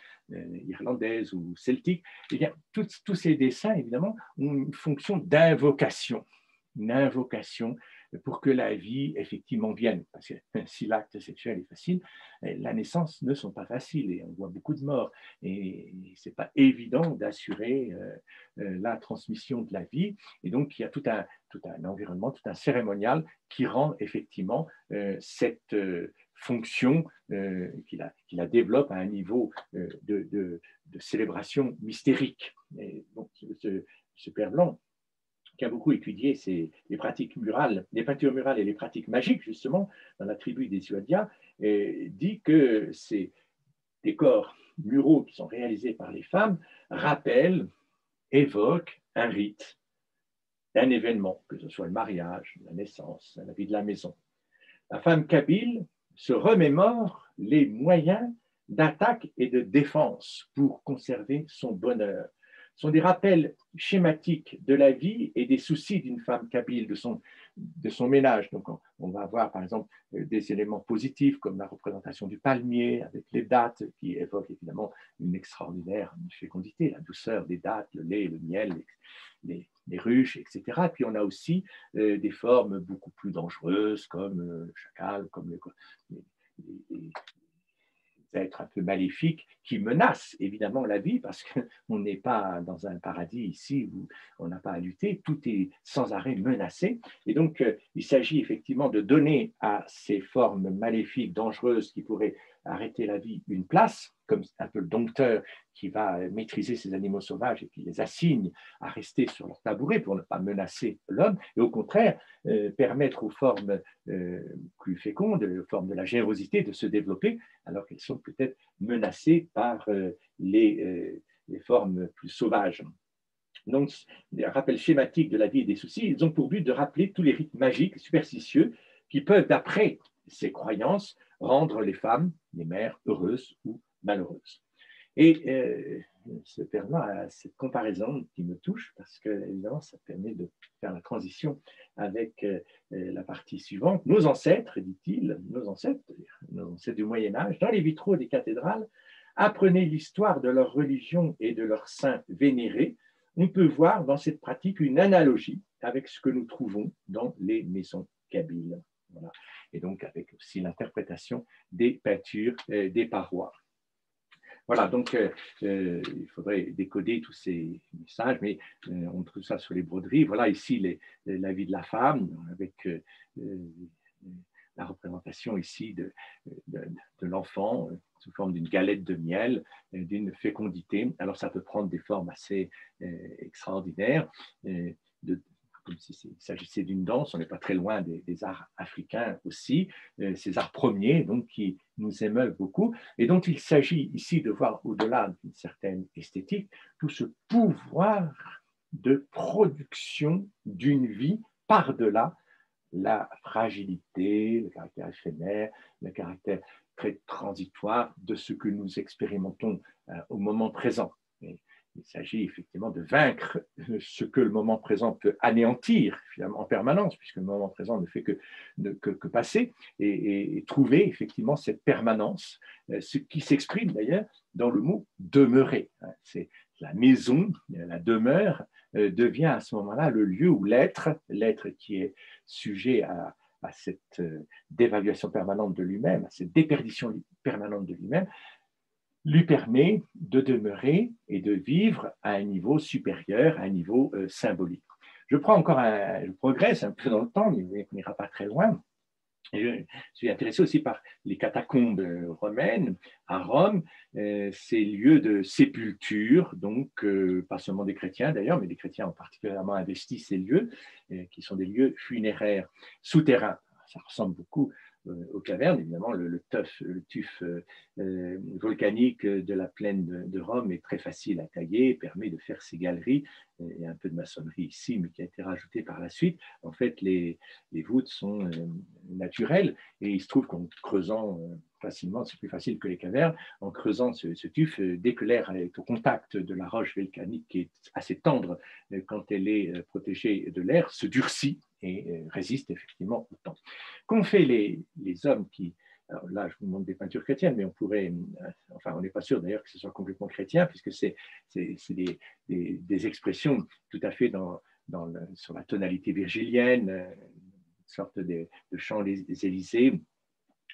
irlandaises ou celtiques, eh bien, tous ces dessins, évidemment, ont une fonction d'invocation une invocation pour que la vie effectivement vienne. Parce que [laughs] si l'acte sexuel est facile, la naissance ne sont pas faciles et on voit beaucoup de morts. Et ce n'est pas évident d'assurer euh, euh, la transmission de la vie. Et donc, il y a tout un, tout un environnement, tout un cérémonial qui rend effectivement euh, cette fonction, qui, la, qui, la, développe à un niveau de, de, célébration mystérique. Et donc, ce Père Blanc qui a beaucoup étudié les pratiques murales, les peintures murales et les pratiques magiques, justement, dans la tribu des Suadia, dit que ces décors muraux qui sont réalisés par les femmes rappellent, évoquent un rite, un événement, que ce soit le mariage, la naissance, la vie de la maison. La femme kabyle se remémore les moyens d'attaque et de défense pour conserver son bonheur, sont des rappels schématiques de la vie et des soucis d'une femme kabyle, de son, de son ménage. Donc, on, va avoir par exemple euh, des éléments positifs comme la représentation du palmier avec les dates qui évoquent évidemment une extraordinaire fécondité, la douceur des dates, le lait, le miel, les, les ruches, etc. Puis on a aussi euh, des formes beaucoup plus dangereuses comme euh, le chacal, comme les, êtres un peu maléfiques qui menacent évidemment la vie parce qu'on [laughs] n'est pas dans un paradis ici où on n'a pas à lutter, tout est sans arrêt menacé. Et donc, euh, il s'agit effectivement de donner à ces formes maléfiques, dangereuses qui pourraient arrêter la vie une place, comme un peu le dompteur qui va maîtriser ces animaux sauvages et qui les assigne à rester sur leur tabouret pour ne pas menacer l'homme, et au contraire euh, permettre aux formes euh, plus fécondes, aux formes de la générosité de se développer, alors qu'elles sont peut-être menacées par euh, les, les, formes plus sauvages. Donc, les rappels schématiques de la vie et des soucis, ils ont pour but de rappeler tous les rites magiques, superstitieux, qui peuvent, d'après ces croyances, rendre les femmes, les mères, heureuses ou malheureuses. Et euh, c'est à cette comparaison qui me touche parce que, évidemment, ça permet de faire la transition avec euh, la partie suivante. Nos ancêtres, dit-il, nos ancêtres, nos ancêtres du Moyen-Âge, dans les vitraux des cathédrales, apprenaient l'histoire de leur religion et de leurs saints vénérés. On peut voir dans cette pratique une analogie avec ce que nous trouvons dans les maisons kabyles. Et donc avec aussi l'interprétation des peintures euh, des parois. Voilà, donc euh, euh, il faudrait décoder tous ces messages, mais on trouve ça sur les broderies. Voilà ici la vie de la femme avec la représentation ici de, l'enfant sous forme d'une galette de miel, d'une fécondité. Alors ça peut prendre des formes assez extraordinaires, comme s'il s'agissait d'une danse, on n'est pas très loin des, arts africains aussi, euh, ces arts premiers donc, qui nous émeuvent beaucoup, et dont il s'agit ici de voir au-delà d'une certaine esthétique, tout ce pouvoir de production d'une vie par-delà la fragilité, le caractère éphémère, le caractère très transitoire de ce que nous expérimentons euh, au moment présent. Il s'agit effectivement de vaincre ce que le moment présent peut anéantir en permanence, puisque le moment présent ne fait que, passer, et, trouver effectivement cette permanence, euh, ce qui s'exprime d'ailleurs dans le mot demeurer. Hein. C'est la maison, la demeure euh, devient à ce moment-là le lieu où l'être, l'être qui est sujet à, à cette euh, dévaluation permanente de lui-même, à cette déperdition permanente de lui-même, lui permet de demeurer et de vivre à un niveau supérieur, à un niveau euh, symbolique. Je prends encore un, je progresse un peu dans le temps, mais on n'ira pas très loin. je suis intéressé aussi par les catacombes euh, romaines à Rome, euh, ces lieux de sépulture, donc pas seulement des chrétiens d'ailleurs, mais des chrétiens ont particulièrement investi ces lieux, qui sont des lieux funéraires souterrains. Ça ressemble beaucoup euh, aux cavernes. Évidemment, le, tuf, le tuf euh, euh, volcanique de la plaine de, Rome est très facile à tailler, permet de faire ces galeries. Il y a un peu de maçonnerie ici, mais qui a été rajouté par la suite. En fait, les voûtes sont naturelles et il se trouve qu'en creusant facilement, c'est plus facile que les cavernes, en creusant ce, tuf, dès que l'air est au contact de la roche volcanique qui est assez tendre quand elle est protégée de l'air, se durcit et euh, résiste effectivement au temps. Qu'ont fait les, hommes qui, là je vous montre des peintures chrétiennes, mais on pourrait, euh, enfin on n'est pas sûr d'ailleurs que ce soit complètement chrétien, puisque c'est des, expressions tout à fait sur la tonalité virgilienne, euh, une sorte de, de chant des Élysées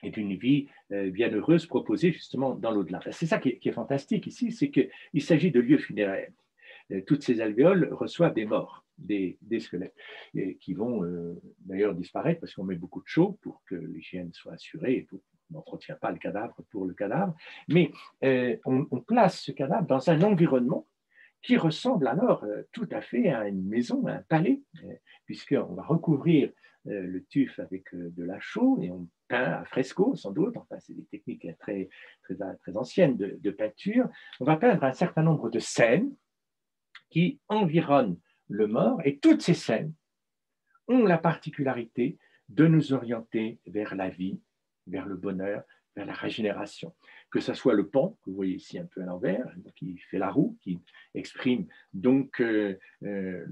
et d'une vie bienheureuse proposée justement dans l'au-delà. C'est ça qui est, fantastique ici, c'est qu'il s'agit de lieux funéraires. Toutes ces alvéoles reçoivent des morts des, squelettes, et qui vont euh, d'ailleurs disparaître parce qu'on met beaucoup de chaud pour que l'hygiène soit assurée et on n'entretient pas le cadavre pour le cadavre, mais euh, on, place ce cadavre dans un environnement qui ressemble alors euh, tout à fait à une maison, à un palais, puisqu'on va recouvrir le tuf avec de la chaux et on à fresco sans doute, enfin c'est des techniques très, très, anciennes de, peinture. On va peindre un certain nombre de scènes qui environnent le mort, et toutes ces scènes ont la particularité de nous orienter vers la vie, vers le bonheur, vers la régénération. Que ce soit le pont, que vous voyez ici un peu à l'envers, qui fait la roue, qui exprime donc euh, euh,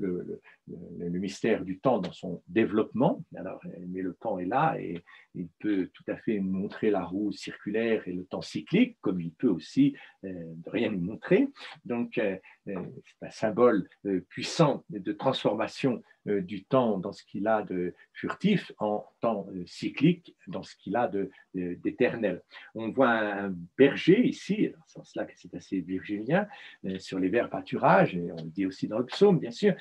le, mystère du temps dans son développement. Alors, mais le temps est là et il peut tout à fait montrer la roue circulaire et le temps cyclique, comme il peut aussi euh, rien nous montrer. Donc, euh, c'est un symbole puissant de transformation du temps dans ce qu'il a de furtif en temps cyclique, dans ce qu'il a d'éternel. On voit un berger ici, c'est cela que c'est assez virginien, sur les vers pâturages, et on le dit aussi dans le psaume, bien sûr,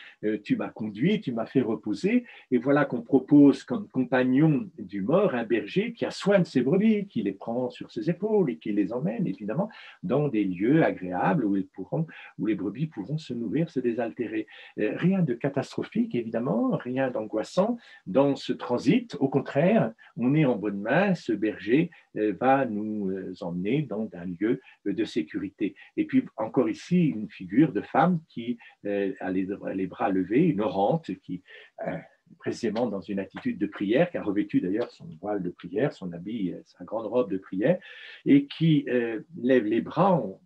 tu m'as conduit, tu m'as fait reposer, et voilà qu'on propose comme compagnon du mort un berger qui a soin de ses brebis, qui les prend sur ses épaules et qui les emmène évidemment dans des lieux agréables où, ils pourront, où les brebis pourront se nourrir, se désaltérer. Euh, rien de catastrophique évidemment, rien d'angoissant dans ce transit. Au contraire, on est en bonne main, ce berger euh, va nous euh, emmener dans un lieu de sécurité. Et puis encore ici, une figure de femme qui a les, les bras levés, une orante qui précisément dans une attitude de prière, qui a revêtu d'ailleurs son voile de prière, son habit, euh, sa grande robe de prière, et qui euh, lève les bras en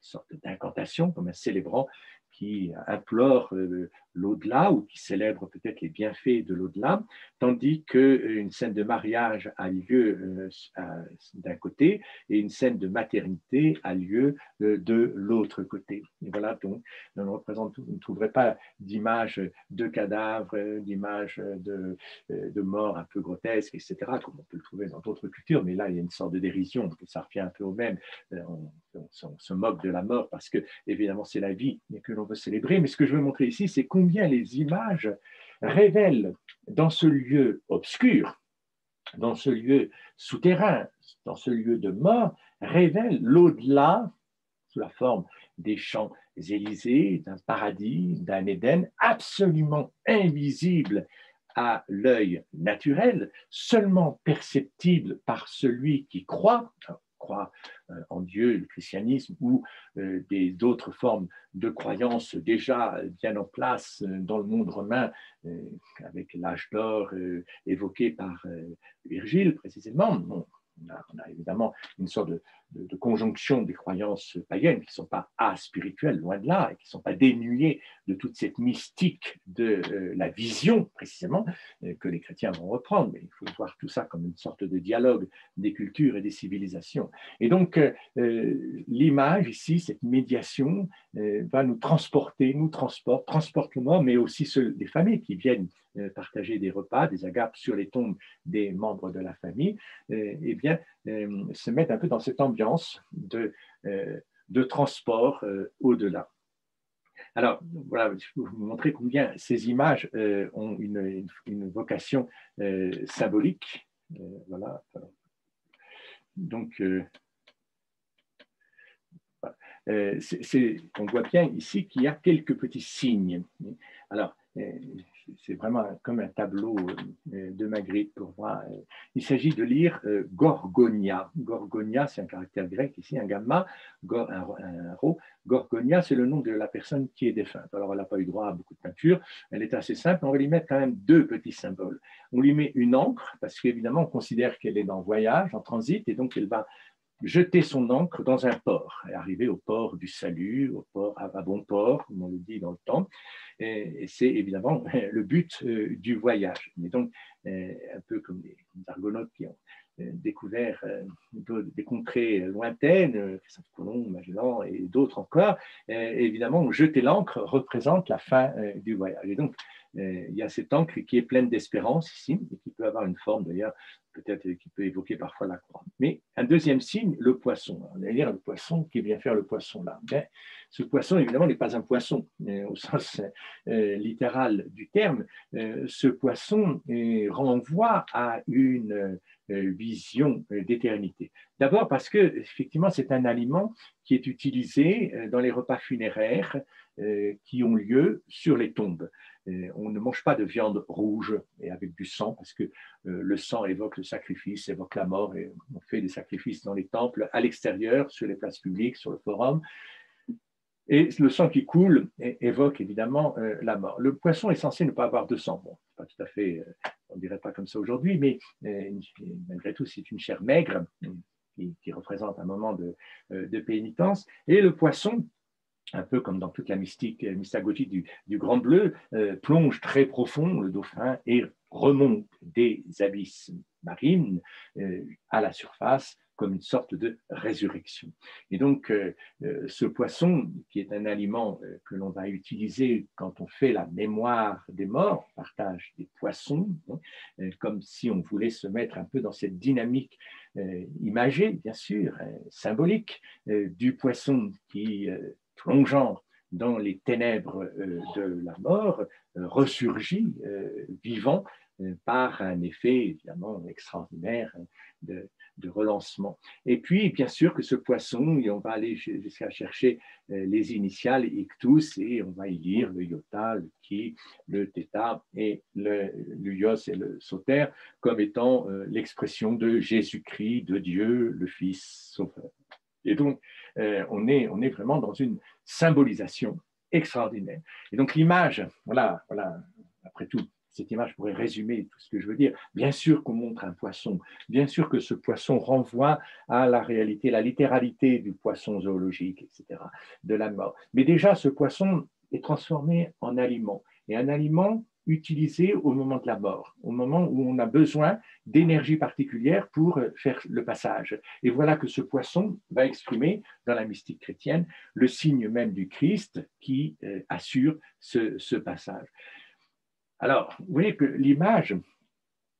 sorte d'incantation, comme un célébrant qui implore euh, l'au-delà ou qui célèbre peut-être les bienfaits de l'au-delà, tandis qu'une scène de mariage a lieu euh, d'un côté et une scène de maternité a lieu euh, de l'autre côté. Et voilà, donc, on ne trouverez pas d'image de cadavres, d'image de, de mort un peu grotesque, etc., comme on peut le trouver dans d'autres cultures, mais là, il y a une sorte de dérision, ça revient un peu au même. On, on se moque de la mort parce que, évidemment, c'est la vie que l'on veut célébrer, mais ce que je veux montrer ici, c'est combien les images révèlent dans ce lieu obscur, dans ce lieu souterrain, dans ce lieu de mort, révèlent l'au-delà sous la forme des champs Élysées, d'un paradis, d'un Éden absolument invisible à l'œil naturel, seulement perceptible par celui qui croit, croit euh, en Dieu, le christianisme ou euh, d'autres formes de croyances déjà bien en place euh, dans le monde romain, avec l'âge d'or évoqué par Virgile précisément on a, évidemment une sorte de, conjonction des croyances païennes qui ne sont pas aspirituelles, loin de là, et qui ne sont pas dénuées de toute cette mystique de euh, la vision, précisément, euh, que les chrétiens vont reprendre. Mais il faut voir tout ça comme une sorte de dialogue des cultures et des civilisations. Et donc, euh, l'image ici, cette médiation, va nous transporter, nous transporte, transporte le mort, mais aussi ceux des familles qui viennent partager des repas, des agapes sur les tombes des membres de la famille, euh, eh bien, euh, se mettent un peu dans cette ambiance de, transport au-delà. Alors, voilà, je vais vous montrer combien ces images ont une, une, vocation symbolique. voilà. Donc, on voit bien ici qu'il y a quelques petits signes. Alors, c'est vraiment comme un tableau euh, de Magritte pour moi. Il s'agit de lire euh, Gorgonia. Gorgonia, c'est un caractère grec ici, un gamma, un, rho. Gorgonia, c'est le nom de la personne qui est défunte. Alors, elle n'a pas eu droit à beaucoup de peinture. Elle est assez simple. On va lui mettre quand même deux petits symboles. On lui met une encre, parce qu'évidemment, on considère qu'elle est en voyage, en transit, et donc elle va jeter son encre dans un port arriver au port du salut, au port à, bon port, comme on le dit dans le temps. C'est évidemment [laughs] le but euh, du voyage. Mais donc, euh, un peu comme les, argonautes qui ont euh, découvert des contrées lointaines, Christophe Colomb, Magellan et d'autres encore, évidemment, jeter l'encre représente la fin du voyage. Et donc, il y a cette encre qui est pleine d'espérance ici, et qui peut avoir une forme d'ailleurs peut-être qui peut évoquer parfois la croix. Mais un deuxième signe, le poisson. Dire le poisson, qui vient faire le poisson là? Ben, Ce poisson, évidemment, n'est pas un poisson au [laughs] sens euh, littéral du terme. Euh, ce poisson euh, renvoie à une vision d'éternité. D'abord parce que, effectivement, c'est un aliment qui est utilisé dans les repas funéraires qui ont lieu sur les tombes on ne mange pas de viande rouge et avec du sang parce que euh, le sang évoque le sacrifice, évoque la mort et on fait des sacrifices dans les temples, à l'extérieur, sur les places publiques, sur le forum. Et le sang qui coule évoque évidemment euh, la mort. Le poisson est censé ne pas avoir de sang. Bon, pas tout à fait, euh, on ne dirait pas comme ça aujourd'hui, mais malgré tout, c'est une chair maigre qui, représente un moment de pénitence. Et le poisson un peu comme dans toute la mystique, mystagogie du, Grand Bleu, plonge très profond le dauphin et remonte des abysses marines à la surface comme une sorte de résurrection. Et donc, euh, euh, ce poisson, qui est un aliment euh, que l'on va utiliser quand on fait la mémoire des morts, partage des poissons, hein, comme si on voulait se mettre un peu dans cette dynamique imagée, bien sûr, symbolique, du poisson qui, plongeant dans les ténèbres de la mort, ressurgit vivant par un effet évidemment extraordinaire de, relancement. Et puis, bien sûr, que ce poisson, et on va aller jusqu'à chercher euh, les initiales ictus et on va y lire le iota, le ki, le theta et le, yos et le soter comme étant euh, l'expression de Jésus-Christ, de Dieu, le Fils sauveur. Et donc, euh, on, est, on est vraiment dans une symbolisation extraordinaire. Et donc, l'image, voilà, voilà, après tout, cette image pourrait résumer tout ce que je veux dire. Bien sûr qu'on montre un poisson, bien sûr que ce poisson renvoie à la réalité, la littéralité du poisson zoologique, etc., de la mort. Mais déjà, ce poisson est transformé en aliment, et un aliment utilisé au moment de la mort, au moment où on a besoin d'énergie particulière pour faire le passage. Et voilà que ce poisson va exprimer dans la mystique chrétienne le signe même du Christ qui euh, assure ce passage. Alors, vous voyez que l'image,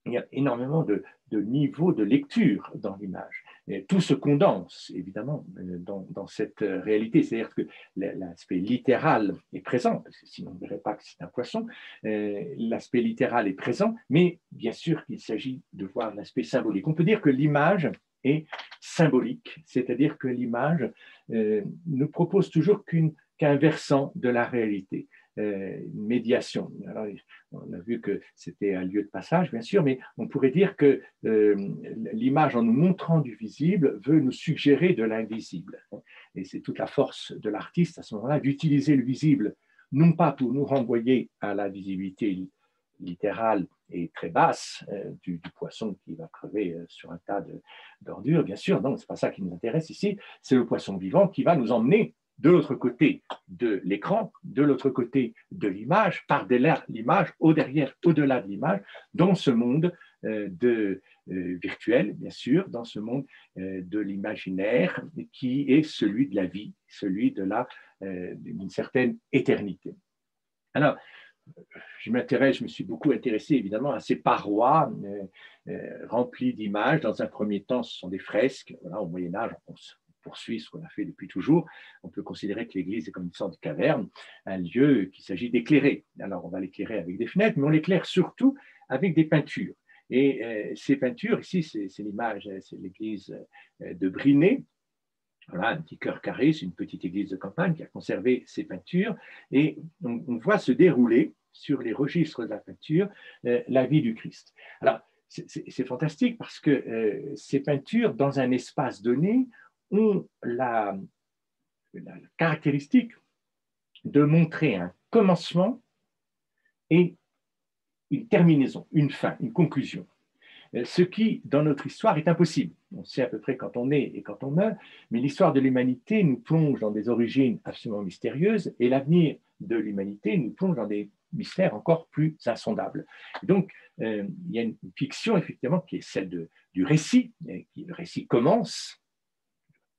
il y a énormément de, niveaux de lecture dans l'image. Tout se condense, évidemment, euh, dans, cette réalité. C'est-à-dire que l'aspect littéral est présent, sinon on ne verrait pas que c'est un poisson. Euh, l'aspect littéral est présent, mais bien sûr qu'il s'agit de voir l'aspect symbolique. On peut dire que l'image est symbolique, c'est-à-dire que l'image euh, ne propose toujours qu'un versant de la réalité. Euh, médiation. Alors, on a vu que c'était un lieu de passage, bien sûr, mais on pourrait dire que euh, l'image, en nous montrant du visible, veut nous suggérer de l'invisible. Et c'est toute la force de l'artiste à ce moment-là d'utiliser le visible, non pas pour nous renvoyer à la visibilité littérale et très basse euh, du, poisson qui va crever sur un tas d'ordures, bien sûr, non, c'est pas ça qui nous intéresse ici, c'est le poisson vivant qui va nous emmener de l'autre côté de l'écran, de l'autre côté de l'image, par-delà l'image, au derrière, au-delà de l'image, dans ce monde euh, de, euh, virtuel, bien sûr, dans ce monde euh, de l'imaginaire qui est celui de la vie, celui de la d'une certaine éternité. Alors, je m'intéresse, je me suis beaucoup intéressé évidemment à ces parois remplies d'images. Dans un premier temps, ce sont des fresques. au Moyen Âge, on, poursuit ce qu'on a fait depuis toujours, on peut considérer que l'Église est comme une sorte de caverne, un lieu qu'il s'agit d'éclairer. Alors on va l'éclairer avec des fenêtres, mais on l'éclaire surtout avec des peintures. Et euh, ces peintures, ici c'est l'image, c'est l'église euh, de Briné, voilà, un petit cœur carré, c'est une petite église de campagne qui a conservé ces peintures, et on, voit se dérouler sur les registres de la peinture euh, la vie du Christ. Alors, c'est fantastique parce que ces peintures, dans un espace donné, ont la, caractéristique de montrer un commencement et une terminaison, une fin, une conclusion. Ce qui, dans notre histoire, est impossible. On sait à peu près quand on est et quand on meurt, mais l'histoire de l'humanité nous plonge dans des origines absolument mystérieuses et l'avenir de l'humanité nous plonge dans des mystères encore plus insondables. Donc, euh, il y a une fiction, effectivement, qui est celle du récit. Qui, le récit commence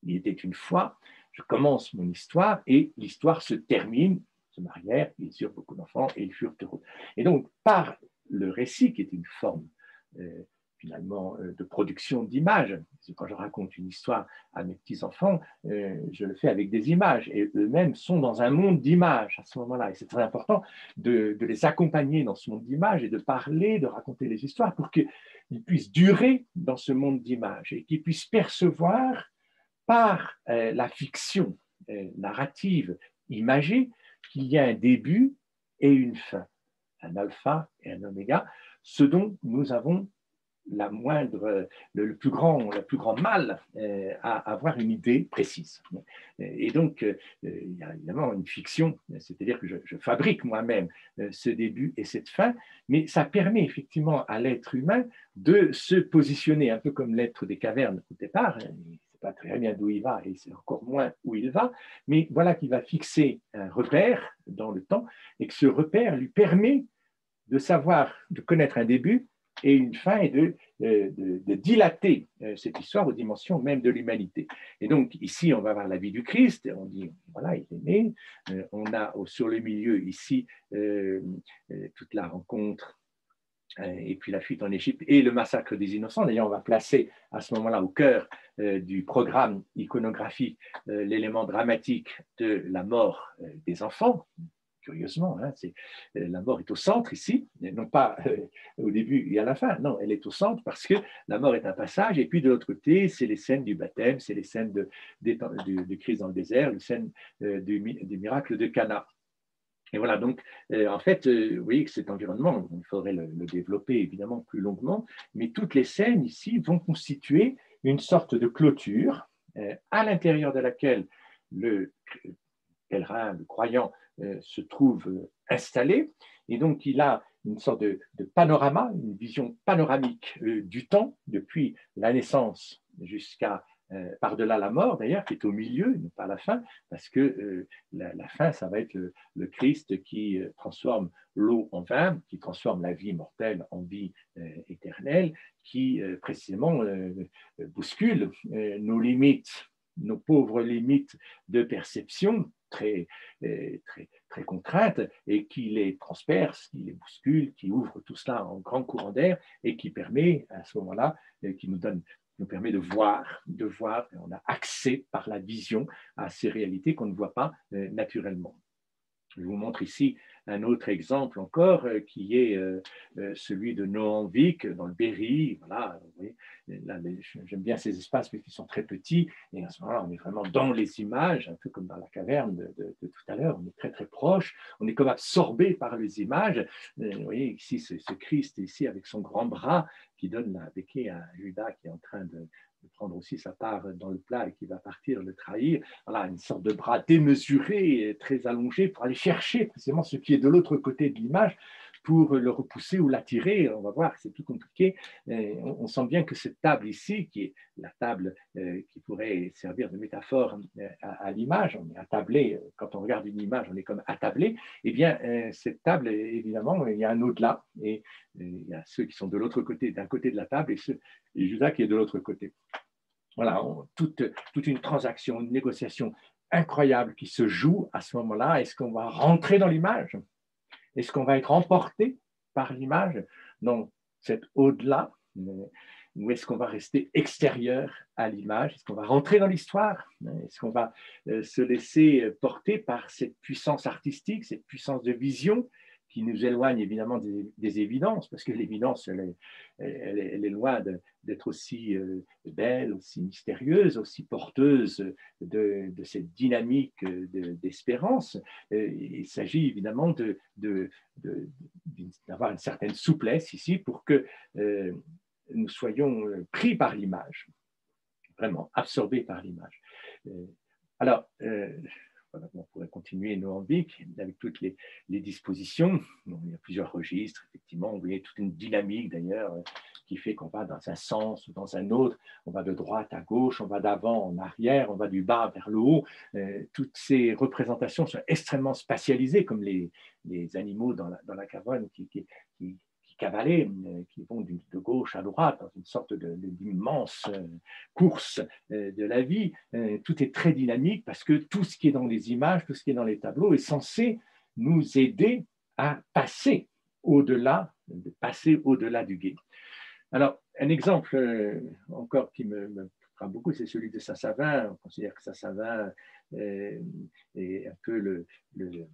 il était une fois, je commence mon histoire et l'histoire se termine, se marièrent, ils eurent beaucoup d'enfants et ils furent heureux. Et donc, par le récit, qui est une forme euh, finalement euh, de production d'images, quand je raconte une histoire à mes petits-enfants, euh, je le fais avec des images et eux-mêmes sont dans un monde d'images à ce moment-là. Et c'est très important de, de, les accompagner dans ce monde d'images et de parler, de raconter les histoires pour qu'ils puissent durer dans ce monde d'images et qu'ils puissent percevoir par euh, la fiction euh, narrative imagée qu'il y a un début et une fin, un alpha et un oméga, ce dont nous avons le, plus grand, mal euh, à avoir une idée précise. Et donc, il y a évidemment une fiction, c'est-à-dire que je, je fabrique moi-même ce début et cette fin, mais ça permet effectivement à l'être humain de se positionner un peu comme l'être des cavernes au départ pas très bien d'où il va et c'est encore moins où il va, mais voilà qu'il va fixer un repère dans le temps et que ce repère lui permet de savoir, de connaître un début et une fin et de, euh, de, dilater euh, cette histoire aux dimensions même de l'humanité. Et donc ici, on va voir la vie du Christ, on dit, voilà, il est né, euh, on a sur le milieu ici toute la rencontre et puis la fuite en Égypte et le massacre des innocents. D'ailleurs, on va placer à ce moment-là au cœur du programme iconographique l'élément dramatique de la mort des enfants, curieusement, hein, euh, la mort est au centre ici, non pas euh, au début et à la fin, non, elle est au centre parce que la mort est un passage, et puis de l'autre côté, c'est les scènes du baptême, c'est les scènes de, du, Christ dans le désert, les scènes euh, du, miracle de Cana. Et voilà, donc en fait, vous voyez que cet environnement, il faudrait le, développer évidemment plus longuement, mais toutes les scènes ici vont constituer une sorte de clôture à l'intérieur de laquelle le pèlerin, le croyant, euh, se trouve euh, installé. Et donc, il a une sorte de, panorama, une vision panoramique euh, du temps, depuis la naissance jusqu'à par-delà la mort, d'ailleurs, qui est au milieu, pas la fin, parce que la, fin, ça va être le, Christ qui transforme l'eau en vin, qui transforme la vie mortelle en vie éternelle, qui précisément bouscule nos limites, nos pauvres limites de perception, très, euh, très, très contraintes et qui les transperce, qui les bouscule, qui ouvre tout cela en grand courant d'air et qui permet à ce moment-là, euh, qui nous donne permet de voir, de voir, on a accès par la vision à ces réalités qu'on ne voit pas euh, naturellement. Je vous montre ici un autre exemple encore euh, qui est euh, celui de Noanvik dans le Berry. Voilà, j'aime bien ces espaces mais qui sont très petits et à ce moment-là, on est vraiment dans les images, un peu comme dans la caverne de, tout à l'heure. On est très très proche, on est comme absorbé par les images. Vous voyez ici ce, ce Christ ici avec son grand bras qui donne la béquille à Judas qui est en train de, prendre aussi sa part dans le plat et qui va partir le trahir. Voilà, une sorte de bras démesuré, très allongé pour aller chercher précisément ce qui est de l'autre côté de l'image pour le repousser ou l'attirer. On va voir, c'est plus compliqué. On, sent bien que cette table ici, qui est la table euh, qui pourrait servir de métaphore euh, à, l'image, on est attablé, euh, quand on regarde une image, on est comme attablé, eh bien, cette table, évidemment, il y a un au-delà, et il y a ceux qui sont de l'autre côté, d'un côté de la table, et, ceux, Judas qui est de l'autre côté. Voilà, toute, toute une transaction, une négociation incroyable qui se joue à ce moment-là. Est-ce qu'on va rentrer dans l'image? Est-ce qu'on va être emporté par l'image dans cet au-delà ou est-ce qu'on va rester extérieur à l'image? Est-ce qu'on va rentrer dans l'histoire? Est-ce qu'on va euh, se laisser porter par cette puissance artistique, cette puissance de vision qui nous éloigne évidemment des, évidences, parce que l'évidence, elle, loin d'être aussi euh, belle, aussi mystérieuse, aussi porteuse de, cette dynamique d'espérance. Euh, il s'agit évidemment d'avoir une certaine souplesse ici pour que euh, nous soyons pris par l'image, vraiment absorbés par l'image. Alors, on pourrait continuer Noambic avec toutes les, dispositions. il y a plusieurs registres, effectivement. Vous voyez toute une dynamique d'ailleurs qui fait qu'on va dans un sens ou dans un autre. On va de droite à gauche, on va d'avant en arrière, on va du bas vers le haut. Euh, toutes ces représentations sont extrêmement spatialisées, comme les, animaux dans la, dans qui, euh, qui vont de gauche à droite dans une sorte d'immense euh, course euh, de la vie. Tout est très dynamique parce que tout ce qui est dans les images, tout ce qui est dans les tableaux est censé nous aider à passer au-delà, de passer au-delà du guet. Alors, un exemple encore qui me, me beaucoup, c'est celui de Saint-Savin. On considère que Saint-Savin est, un peu le, le,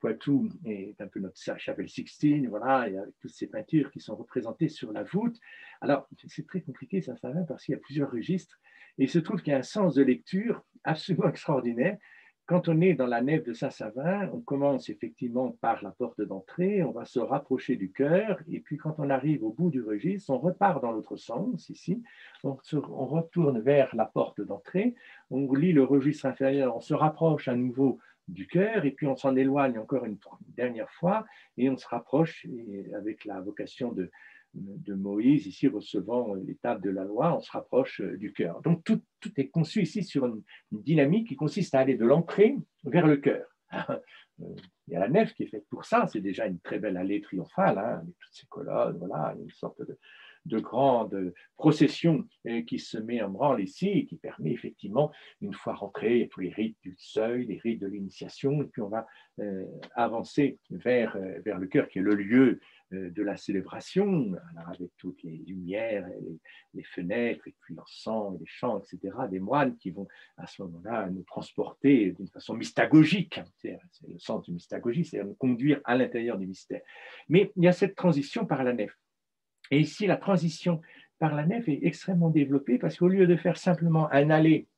Poitou est un peu notre chapelle Sixtine, voilà, et avec toutes ces peintures qui sont représentées sur la voûte. Alors, c'est très compliqué Saint-Savin parce qu'il y a plusieurs registres, et il se trouve qu'il y a un sens de lecture absolument [laughs] extraordinaire quand on est dans la nef de Saint-Savin, on commence effectivement par la porte d'entrée, on va se rapprocher du cœur, et puis quand on arrive au bout du registre, on repart dans l'autre sens, ici, on, retourne vers la porte d'entrée, on lit le registre inférieur, on se rapproche à nouveau du cœur, et puis on s'en éloigne encore une, dernière fois, et on se rapproche avec la vocation de, de Moïse, ici recevant l'étape de la loi, on se rapproche du cœur. Donc tout, est conçu ici sur une, dynamique qui consiste à aller de l'entrée vers le cœur. [laughs] Il y a la nef qui est faite pour ça, c'est déjà une très belle allée triomphale, hein, avec toutes ces colonnes, voilà, une sorte de, de grande procession euh, qui se met en branle ici et qui permet effectivement, une fois rentré, il tous les rites du seuil, les rites de l'initiation, et puis on va euh, avancer vers, euh, vers le cœur qui est le lieu de la célébration, avec toutes les lumières, les, les, fenêtres, et puis l'encens, les chants, etc., des moines qui vont à ce moment-là nous transporter d'une façon mystagogique. C'est le sens du mystagogie, c'est nous conduire à l'intérieur du mystère. Mais il y a cette transition par la nef. Et ici, la transition par la nef est extrêmement développée parce qu'au lieu de faire simplement un aller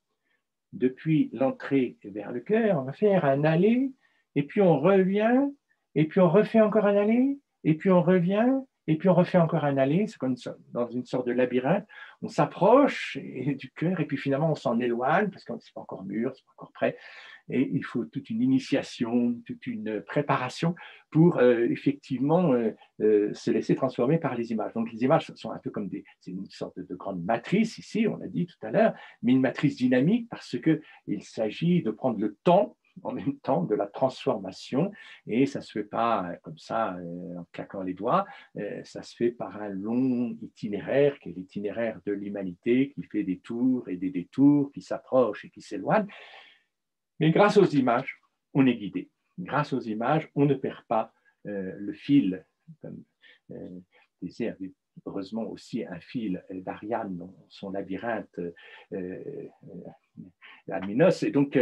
depuis l'entrée vers le cœur, on va faire un aller et puis on revient et puis on refait encore un aller et puis on revient et puis on refait encore un aller. C'est comme dans une sorte de labyrinthe. On s'approche du cœur et puis finalement on s'en éloigne parce que c'est pas encore mûr, c'est pas encore prêt et il faut toute une initiation, toute une préparation pour euh, effectivement euh, euh, se laisser transformer par les images. Donc les images sont un peu comme des, c'est une sorte de grande matrice ici, on l'a dit tout à l'heure, mais une matrice dynamique parce qu'il s'agit de prendre le temps en même temps de la transformation. Et ça ne se fait pas comme ça en claquant les doigts, ça se fait par un long itinéraire qui est l'itinéraire de l'humanité qui fait des tours et des détours, qui s'approche et qui s'éloigne. Mais grâce aux images, on est guidé. Grâce aux images, on ne perd pas euh, le fil, comme euh, disait heureusement aussi un fil d'Ariane dans son labyrinthe euh, Minos. Et donc,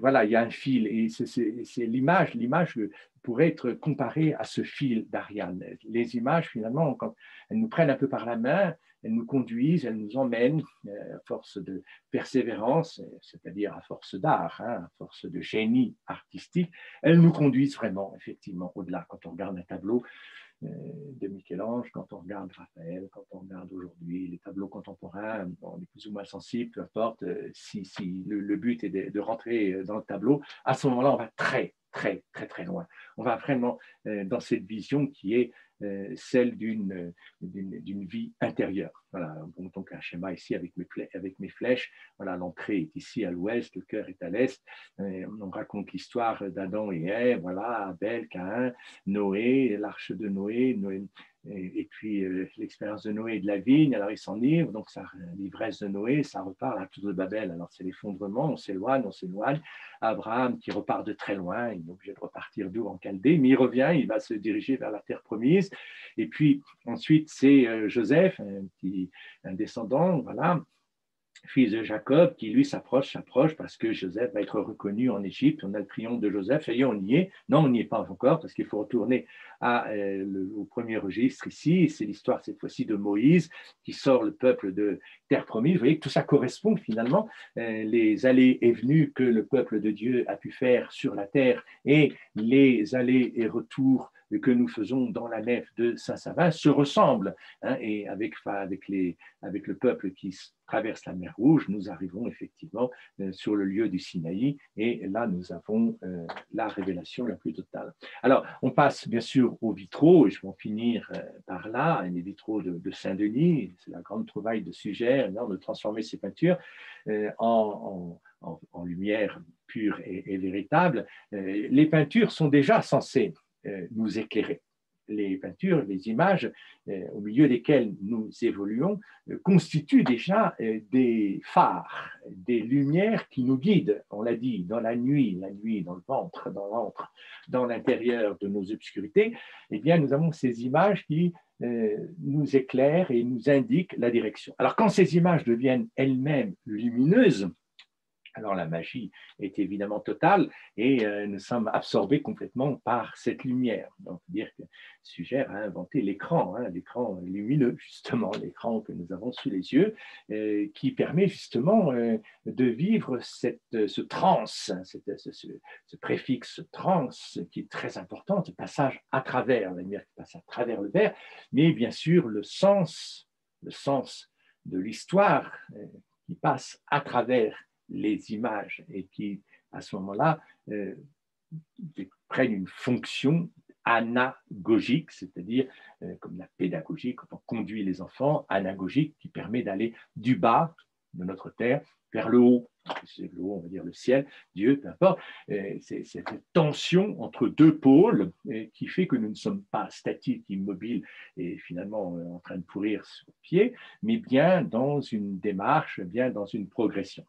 voilà, il y a un fil, et c'est l'image. L'image pourrait être comparée à ce fil d'Ariane. Les images, finalement, quand elles nous prennent un peu par la main, elles nous conduisent, elles nous emmènent euh, à force de persévérance, c'est-à-dire à force d'art, hein, à force de génie artistique, elles nous conduisent vraiment, effectivement, au-delà. Quand on regarde un tableau euh, de Michel-Ange, quand on regarde Raphaël, quand on regarde aujourd'hui les tableaux contemporains, on est plus ou moins sensible, peu importe, euh, si, si le, but est de, rentrer dans le tableau, à ce moment-là, on va très, très, très, très loin. On va vraiment dans cette vision qui est euh, celle d'une vie intérieure. Voilà, donc un schéma ici avec mes, avec mes flèches. Voilà, l'entrée est ici à l'ouest, le cœur est à l'est. Euh, on raconte l'histoire d'Adam et Ève, voilà, Abel, Caïn, Noé, l'arche de Noé, Noé et, puis euh, l'expérience de Noé et de la vigne, alors il s'enivre, donc l'ivresse de Noé, ça repart à la tour de Babel. Alors c'est l'effondrement, on s'éloigne, on s'éloigne. Abraham qui repart de très loin, il est obligé de repartir d'où? En Chaldée, mais il revient, il va se diriger vers la terre promise. Et puis ensuite, c'est euh, Joseph, un, petit, un descendant, voilà, fils de Jacob, qui lui s'approche, s'approche parce que Joseph va être reconnu en Égypte. On a le triomphe de Joseph, et on y est. Non, on n'y est pas encore parce qu'il faut retourner euh, au premier registre ici. C'est l'histoire cette fois-ci de Moïse qui sort le peuple de terre promise. Vous voyez que tout ça correspond finalement. Euh, les allées et venues que le peuple de Dieu a pu faire sur la terre et les allées et retours que nous faisons dans la nef de Saint-Savin se ressemblent. Hein, et avec, avec, les, avec le peuple qui traverse la mer Rouge, nous arrivons effectivement euh, sur le lieu du Sinaï et là nous avons euh, la révélation la plus totale. Alors on passe bien sûr aux vitraux et je vais en finir euh, par là, les vitraux de, Saint-Denis, c'est la grande trouvaille de sujet, de transformer ces peintures en, en, lumière pure et véritable. les peintures sont déjà censées nous éclairer les peintures, les images euh, au milieu desquelles nous évoluons euh, constituent déjà euh, des phares, des lumières qui nous guident, on l'a dit, dans la nuit, la nuit, dans le ventre, dans l'antre, dans l'intérieur de nos obscurités, eh bien, nous avons ces images qui nous éclairent et nous indiquent la direction. Alors, quand ces images deviennent elles-mêmes lumineuses, alors la magie est évidemment totale et euh, nous sommes absorbés complètement par cette lumière. Donc dire que Suggère a inventé l'écran, hein, l'écran lumineux justement, [laughs] l'écran que nous avons sous les yeux, euh, qui permet justement euh, de vivre cette, ce trans, ce, ce, préfixe trans qui est très important, ce passage à travers, la lumière qui passe à travers le verre, mais bien sûr le sens, le sens de l'histoire qui passe à travers les images et qui, à ce moment-là, euh, prennent une fonction anagogique, c'est-à-dire comme la pédagogie, quand on conduit les enfants, anagogique, qui permet d'aller du bas de notre terre vers le haut. C'est le haut, on va dire le ciel, Dieu, peu importe. C'est cette tension entre deux pôles qui fait que nous ne sommes pas statiques, immobiles et finalement en train de pourrir sur pied, mais bien dans une démarche, bien dans une progression.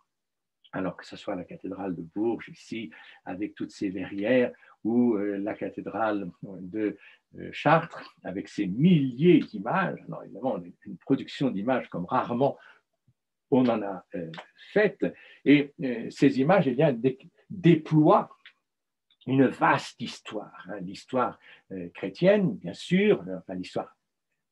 Alors que ce soit la cathédrale de Bourges ici, avec toutes ses verrières, ou euh, la cathédrale de euh, Chartres, avec ses milliers d'images. Alors évidemment, une production d'images comme rarement on en a euh, fait. Et euh, ces images eh bien, déploient une vaste histoire, hein, l'histoire euh, chrétienne, bien sûr, enfin l'histoire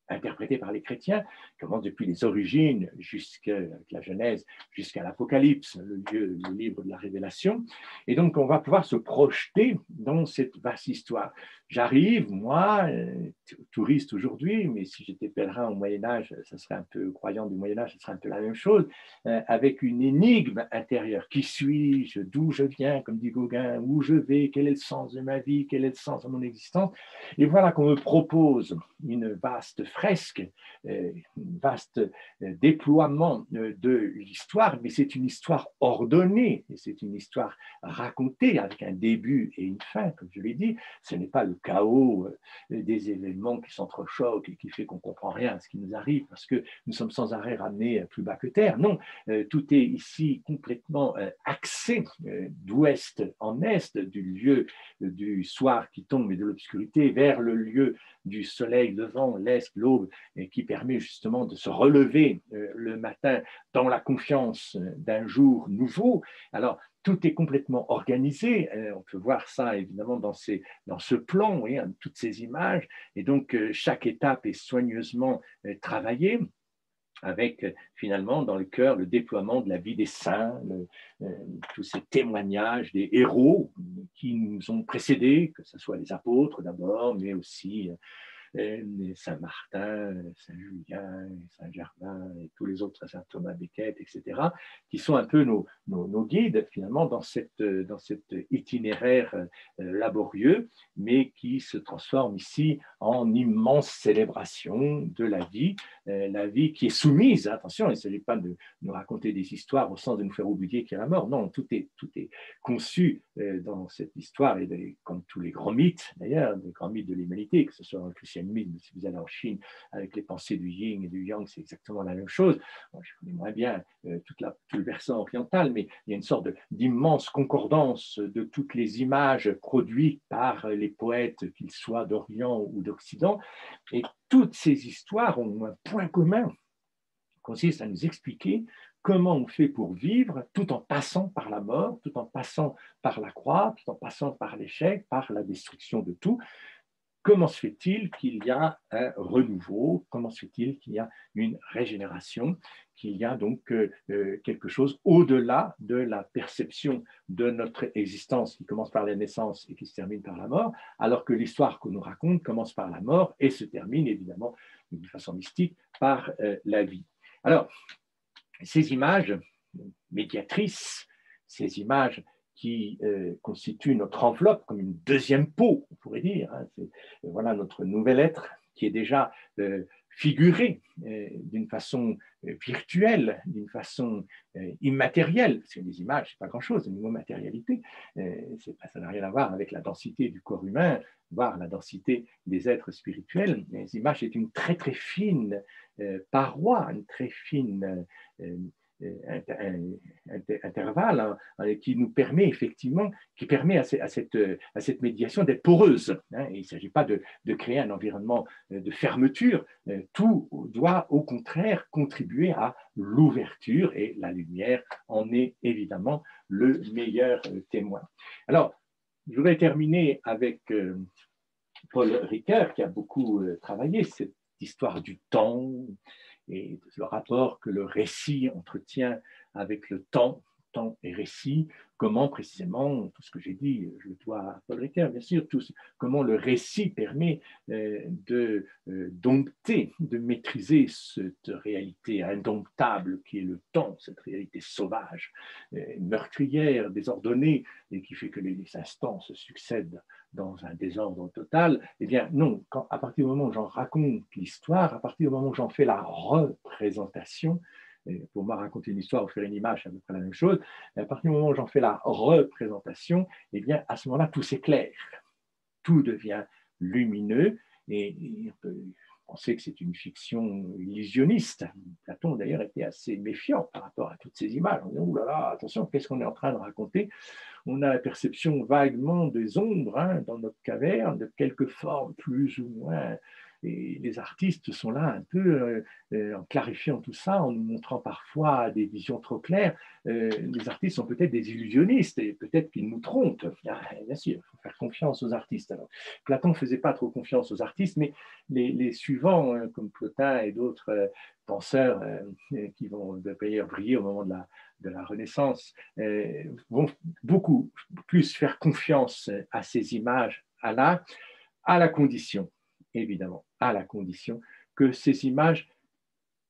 interprétée par les chrétiens, commence depuis les origines jusqu'à la Genèse, jusqu'à l'Apocalypse, le, le livre de la Révélation. Et donc, on va pouvoir se projeter dans cette vaste histoire. J'arrive, moi, euh, touriste aujourd'hui, mais si j'étais pèlerin au Moyen Âge, ça serait un peu croyant du Moyen Âge, ce serait un peu la même chose, euh, avec une énigme intérieure. Qui suis-je? D'où je viens, comme dit Gauguin Où je vais? Quel est le sens de ma vie? Quel est le sens de mon existence? Et voilà qu'on me propose une vaste fresque, euh, un vaste déploiement de l'histoire, mais c'est une histoire ordonnée, c'est une histoire racontée avec un début et une fin, comme je l'ai dit. Ce n'est pas le chaos, euh, des événements qui s'entrechoquent et qui fait qu'on ne comprend rien à ce qui nous arrive parce que nous sommes sans arrêt ramenés plus bas que terre. Non, euh, tout est ici complètement euh, axé d'ouest en est, du lieu du soir qui tombe et de l'obscurité vers le lieu du soleil levant, l'est, l'aube, et qui permet justement de se relever le matin dans la confiance d'un jour nouveau. Alors, tout est complètement organisé. Euh, on peut voir ça évidemment dans, ce plan, hein, toutes ces images. Et donc, euh, chaque étape est soigneusement euh, travaillée avec finalement dans le cœur le déploiement de la vie des saints, tous ces témoignages des héros qui nous ont précédés, que ce soit les apôtres d'abord, mais aussi Saint-Martin, Saint-Julien, Saint-Germain et tous les autres, Saint-Thomas Becket, etc., qui sont un peu nos, guides finalement dans, cette, dans cet itinéraire euh, laborieux, mais qui se transforme ici en immense célébration de la vie, euh, la vie qui est soumise, attention, il ne s'agit pas de nous raconter des histoires au sens de nous faire oublier qu'il y a la mort, non, tout est, tout est conçu euh, dans cette histoire, et comme tous les grands mythes d'ailleurs, des grands mythes de l'humanité, que ce soit dans le si vous allez en Chine avec les pensées du yin et du yang, c'est exactement la même chose. je connais moins bien euh, toute la, tout le versant oriental, mais il y a une sorte d'immense concordance de toutes les images produites par les poètes, qu'ils soient d'Orient ou d'Occident. Et toutes ces histoires ont un point commun, consiste à nous expliquer comment on fait pour vivre tout en passant par la mort, tout en passant par la croix, tout en passant par l'échec, par la destruction de tout. Comment se fait-il qu'il y a un renouveau? Comment se fait-il qu'il y a une régénération? Qu'il y a donc euh, euh, quelque chose au-delà de la perception de notre existence qui commence par la naissance et qui se termine par la mort, alors que l'histoire qu'on nous raconte commence par la mort et se termine évidemment d'une façon mystique par euh, la vie. Alors, ces images médiatrices, ces images qui euh, constitue notre enveloppe comme une deuxième peau, on pourrait dire. Hein. Euh, voilà notre nouvel être qui est déjà euh, figuré d'une façon virtuelle, d'une façon immatérielle, parce que les images, c'est pas grand-chose, au niveau matérialité, ça n'a rien à voir avec la densité du corps humain, voire la densité des êtres spirituels. Les images, c'est une très très fine paroi, une très fine intervalle hein, qui nous permet effectivement, qui permet à, cette, à cette, médiation d'être poreuse. Hein. il ne s'agit pas de, créer un environnement euh, de fermeture, euh, tout doit au contraire contribuer à l'ouverture et la lumière en est évidemment le meilleur euh, témoin. Alors, je voudrais terminer avec Paul Ricoeur qui a beaucoup travaillé cette histoire du temps, et le rapport que le récit entretient avec le temps, temps et récit, comment précisément, tout ce que j'ai dit, je le dois à Paul Ricoeur, bien sûr, comment le récit permet euh, de euh, dompter, de maîtriser cette réalité indomptable qui est le temps, cette réalité sauvage, euh, meurtrière, désordonnée, et qui fait que les instants se succèdent dans un désordre total. Eh bien, non, à partir du moment où j'en raconte l'histoire, à partir du moment où j'en fais la représentation, pour moi, raconter une histoire ou faire une image, c'est à peu près la même chose. à partir du moment où j'en fais la représentation, eh bien, à ce moment-là, tout s'éclaire. Tout devient lumineux et, on peut penser que c'est une fiction illusionniste. Platon, d'ailleurs, était assez méfiant par rapport à toutes ces images. On dit, oh là là, attention, qu'est-ce qu'on est en train de raconter? On a la perception vaguement des ombres hein, dans notre caverne, de quelques formes plus ou moins et les artistes sont là un peu euh, euh, en clarifiant tout ça, en nous montrant parfois des visions trop claires. Euh, les artistes sont peut-être des illusionnistes et peut-être qu'ils nous trompent. Bien, sûr, il faut faire confiance aux artistes. Platon ne faisait pas trop confiance aux artistes, mais les, suivants, comme Plotin et d'autres penseurs qui vont d'ailleurs briller au moment de la, Renaissance, vont beaucoup plus faire confiance à ces images à à la condition évidemment, à la condition que ces images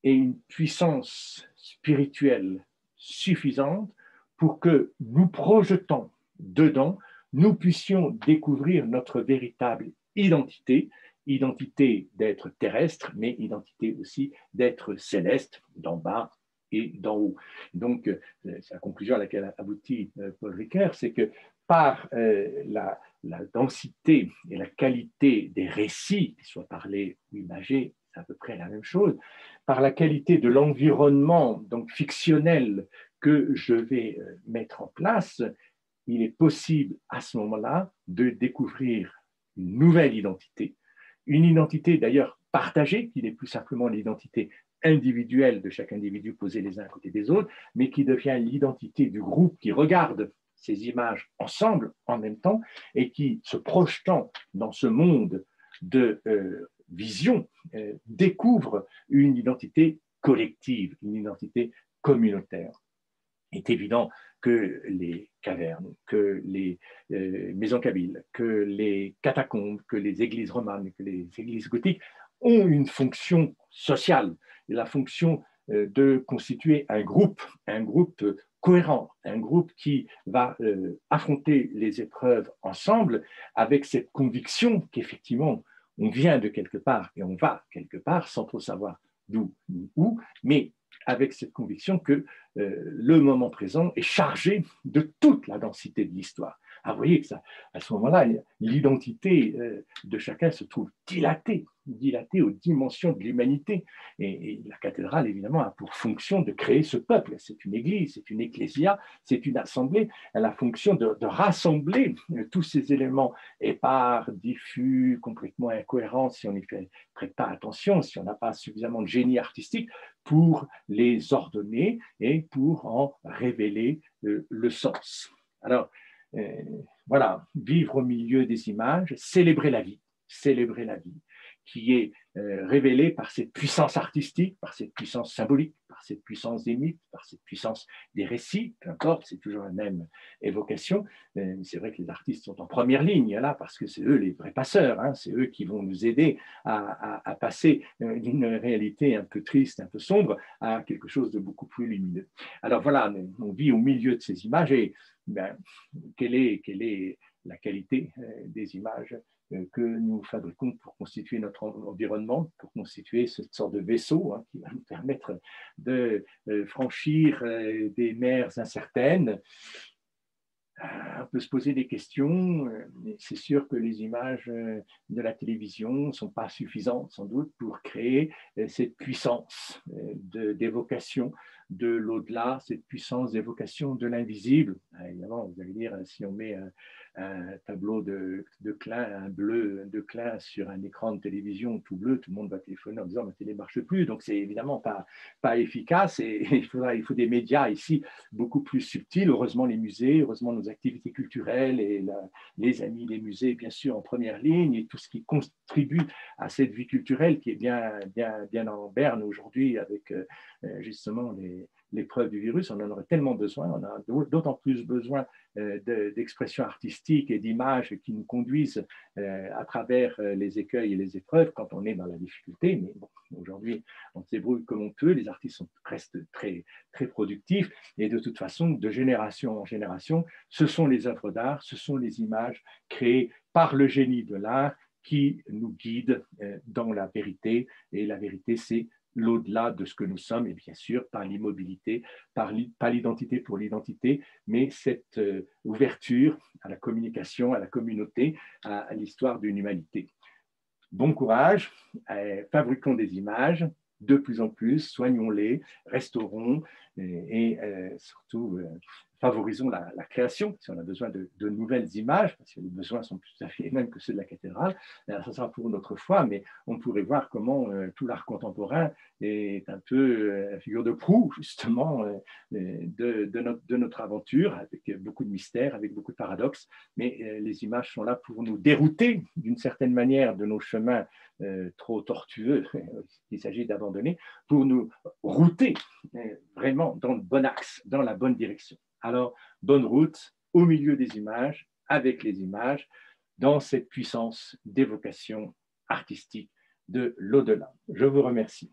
aient une puissance spirituelle suffisante pour que nous projetons dedans, nous puissions découvrir notre véritable identité, identité d'être terrestre, mais identité aussi d'être céleste, d'en bas et d'en haut. Donc, euh, c'est la conclusion à laquelle aboutit euh, Paul Ricoeur, c'est que par euh, la, densité et la qualité des récits, qu'ils soient parlés ou imagés, c'est à peu près la même chose, par la qualité de l'environnement donc fictionnel que je vais euh, mettre en place, il est possible à ce moment-là de découvrir une nouvelle identité, une identité d'ailleurs partagée, qui n'est plus simplement l'identité individuelle de chaque individu posé les uns à côté des autres, mais qui devient l'identité du groupe qui regarde ces images ensemble en même temps et qui, se projetant dans ce monde de euh, vision, euh, découvre une identité collective, une identité communautaire. Il est évident que les cavernes, que les euh, maisons kabyles, que les catacombes, que les églises romanes, que les églises gothiques ont une fonction sociale, la fonction de constituer un groupe, un groupe cohérent, un groupe qui va euh, affronter les épreuves ensemble avec cette conviction qu'effectivement, on vient de quelque part et on va quelque part sans trop savoir d'où ni où, mais avec cette conviction que euh, le moment présent est chargé de toute la densité de l'histoire. Ah, vous voyez que ça, à ce moment-là, l'identité euh, de chacun se trouve dilatée, dilatée aux dimensions de l'humanité. Et, la cathédrale, évidemment, a pour fonction de créer ce peuple. C'est une église, c'est une ecclésia, c'est une assemblée. Elle a fonction de, rassembler euh, tous ces éléments épars, diffus, complètement incohérents, si on n'y prête pas attention, si on n'a pas suffisamment de génie artistique pour les ordonner et pour en révéler euh, le sens. Alors, voilà, vivre au milieu des images, célébrer la vie, célébrer la vie, qui est euh, révélée par cette puissance artistique, par cette puissance symbolique, par cette puissance des mythes, par cette puissance des récits, peu importe, c'est toujours la même évocation. Euh, c'est vrai que les artistes sont en première ligne là, parce que c'est eux les vrais passeurs, hein. c'est eux qui vont nous aider à, à passer d'une réalité un peu triste, un peu sombre, à quelque chose de beaucoup plus lumineux. Alors voilà, on vit au milieu de ces images et ben, quelle, est, la qualité euh, des images euh, que nous fabriquons pour constituer notre environnement, pour constituer cette sorte de vaisseau hein, qui va nous permettre de euh, franchir des mers incertaines? On peut se poser des questions. C'est sûr que les images de la télévision ne sont pas suffisantes, sans doute, pour créer cette puissance d'évocation de l'au-delà, cette puissance d'évocation de l'invisible. Ah, évidemment, vous allez dire, si on met un, tableau de, de Klein, un bleu de Klein sur un écran de télévision tout bleu, tout le monde va téléphoner en disant ma télé ne marche plus. Donc, c'est évidemment pas, pas efficace et [laughs] il, faudra, il faut des médias ici beaucoup plus subtils. Heureusement, les musées, heureusement, nos activités culturelles et les amis des musées, bien sûr, en première ligne et tout ce qui contribue à cette vie culturelle qui est bien, bien, bien en berne aujourd'hui avec euh, justement les l'épreuve du virus, on en aurait tellement besoin, on a d'autant plus besoin euh, d'expressions artistiques et d'images qui nous conduisent euh, à travers euh, les écueils et les épreuves quand on est dans la difficulté. Mais aujourd'hui, on se débrouille comme on peut, les artistes restent très, très productifs et de toute façon, de génération en génération, ce sont les œuvres d'art, ce sont les images créées par le génie de l'art qui nous guident dans la vérité. Et la vérité, c'est l'au-delà de ce que nous sommes, et bien sûr par l'immobilité, par pas l'identité pour l'identité, mais cette euh, ouverture à la communication, à la communauté, à, l'histoire d'une humanité. Bon courage, euh, fabriquons des images, de plus en plus, soignons-les, restaurons et, euh, surtout favorisons la, création, si on a besoin de, nouvelles images, parce que les besoins sont tout à fait les mêmes que ceux de la cathédrale, ça sera pour notre foi, mais on pourrait voir comment euh, tout l'art contemporain est un peu euh, la figure de proue, [laughs] justement, euh, de, notre, de, notre, aventure, avec beaucoup de mystères, avec beaucoup de paradoxes, mais les images sont là pour nous dérouter d'une certaine manière de nos chemins trop tortueux [laughs] qu'il s'agit d'abandonner, pour nous router vraiment dans le bon axe, dans la bonne direction. Alors, bonne route au milieu des images, avec les images, dans cette puissance d'évocation artistique de l'au-delà. Je vous remercie.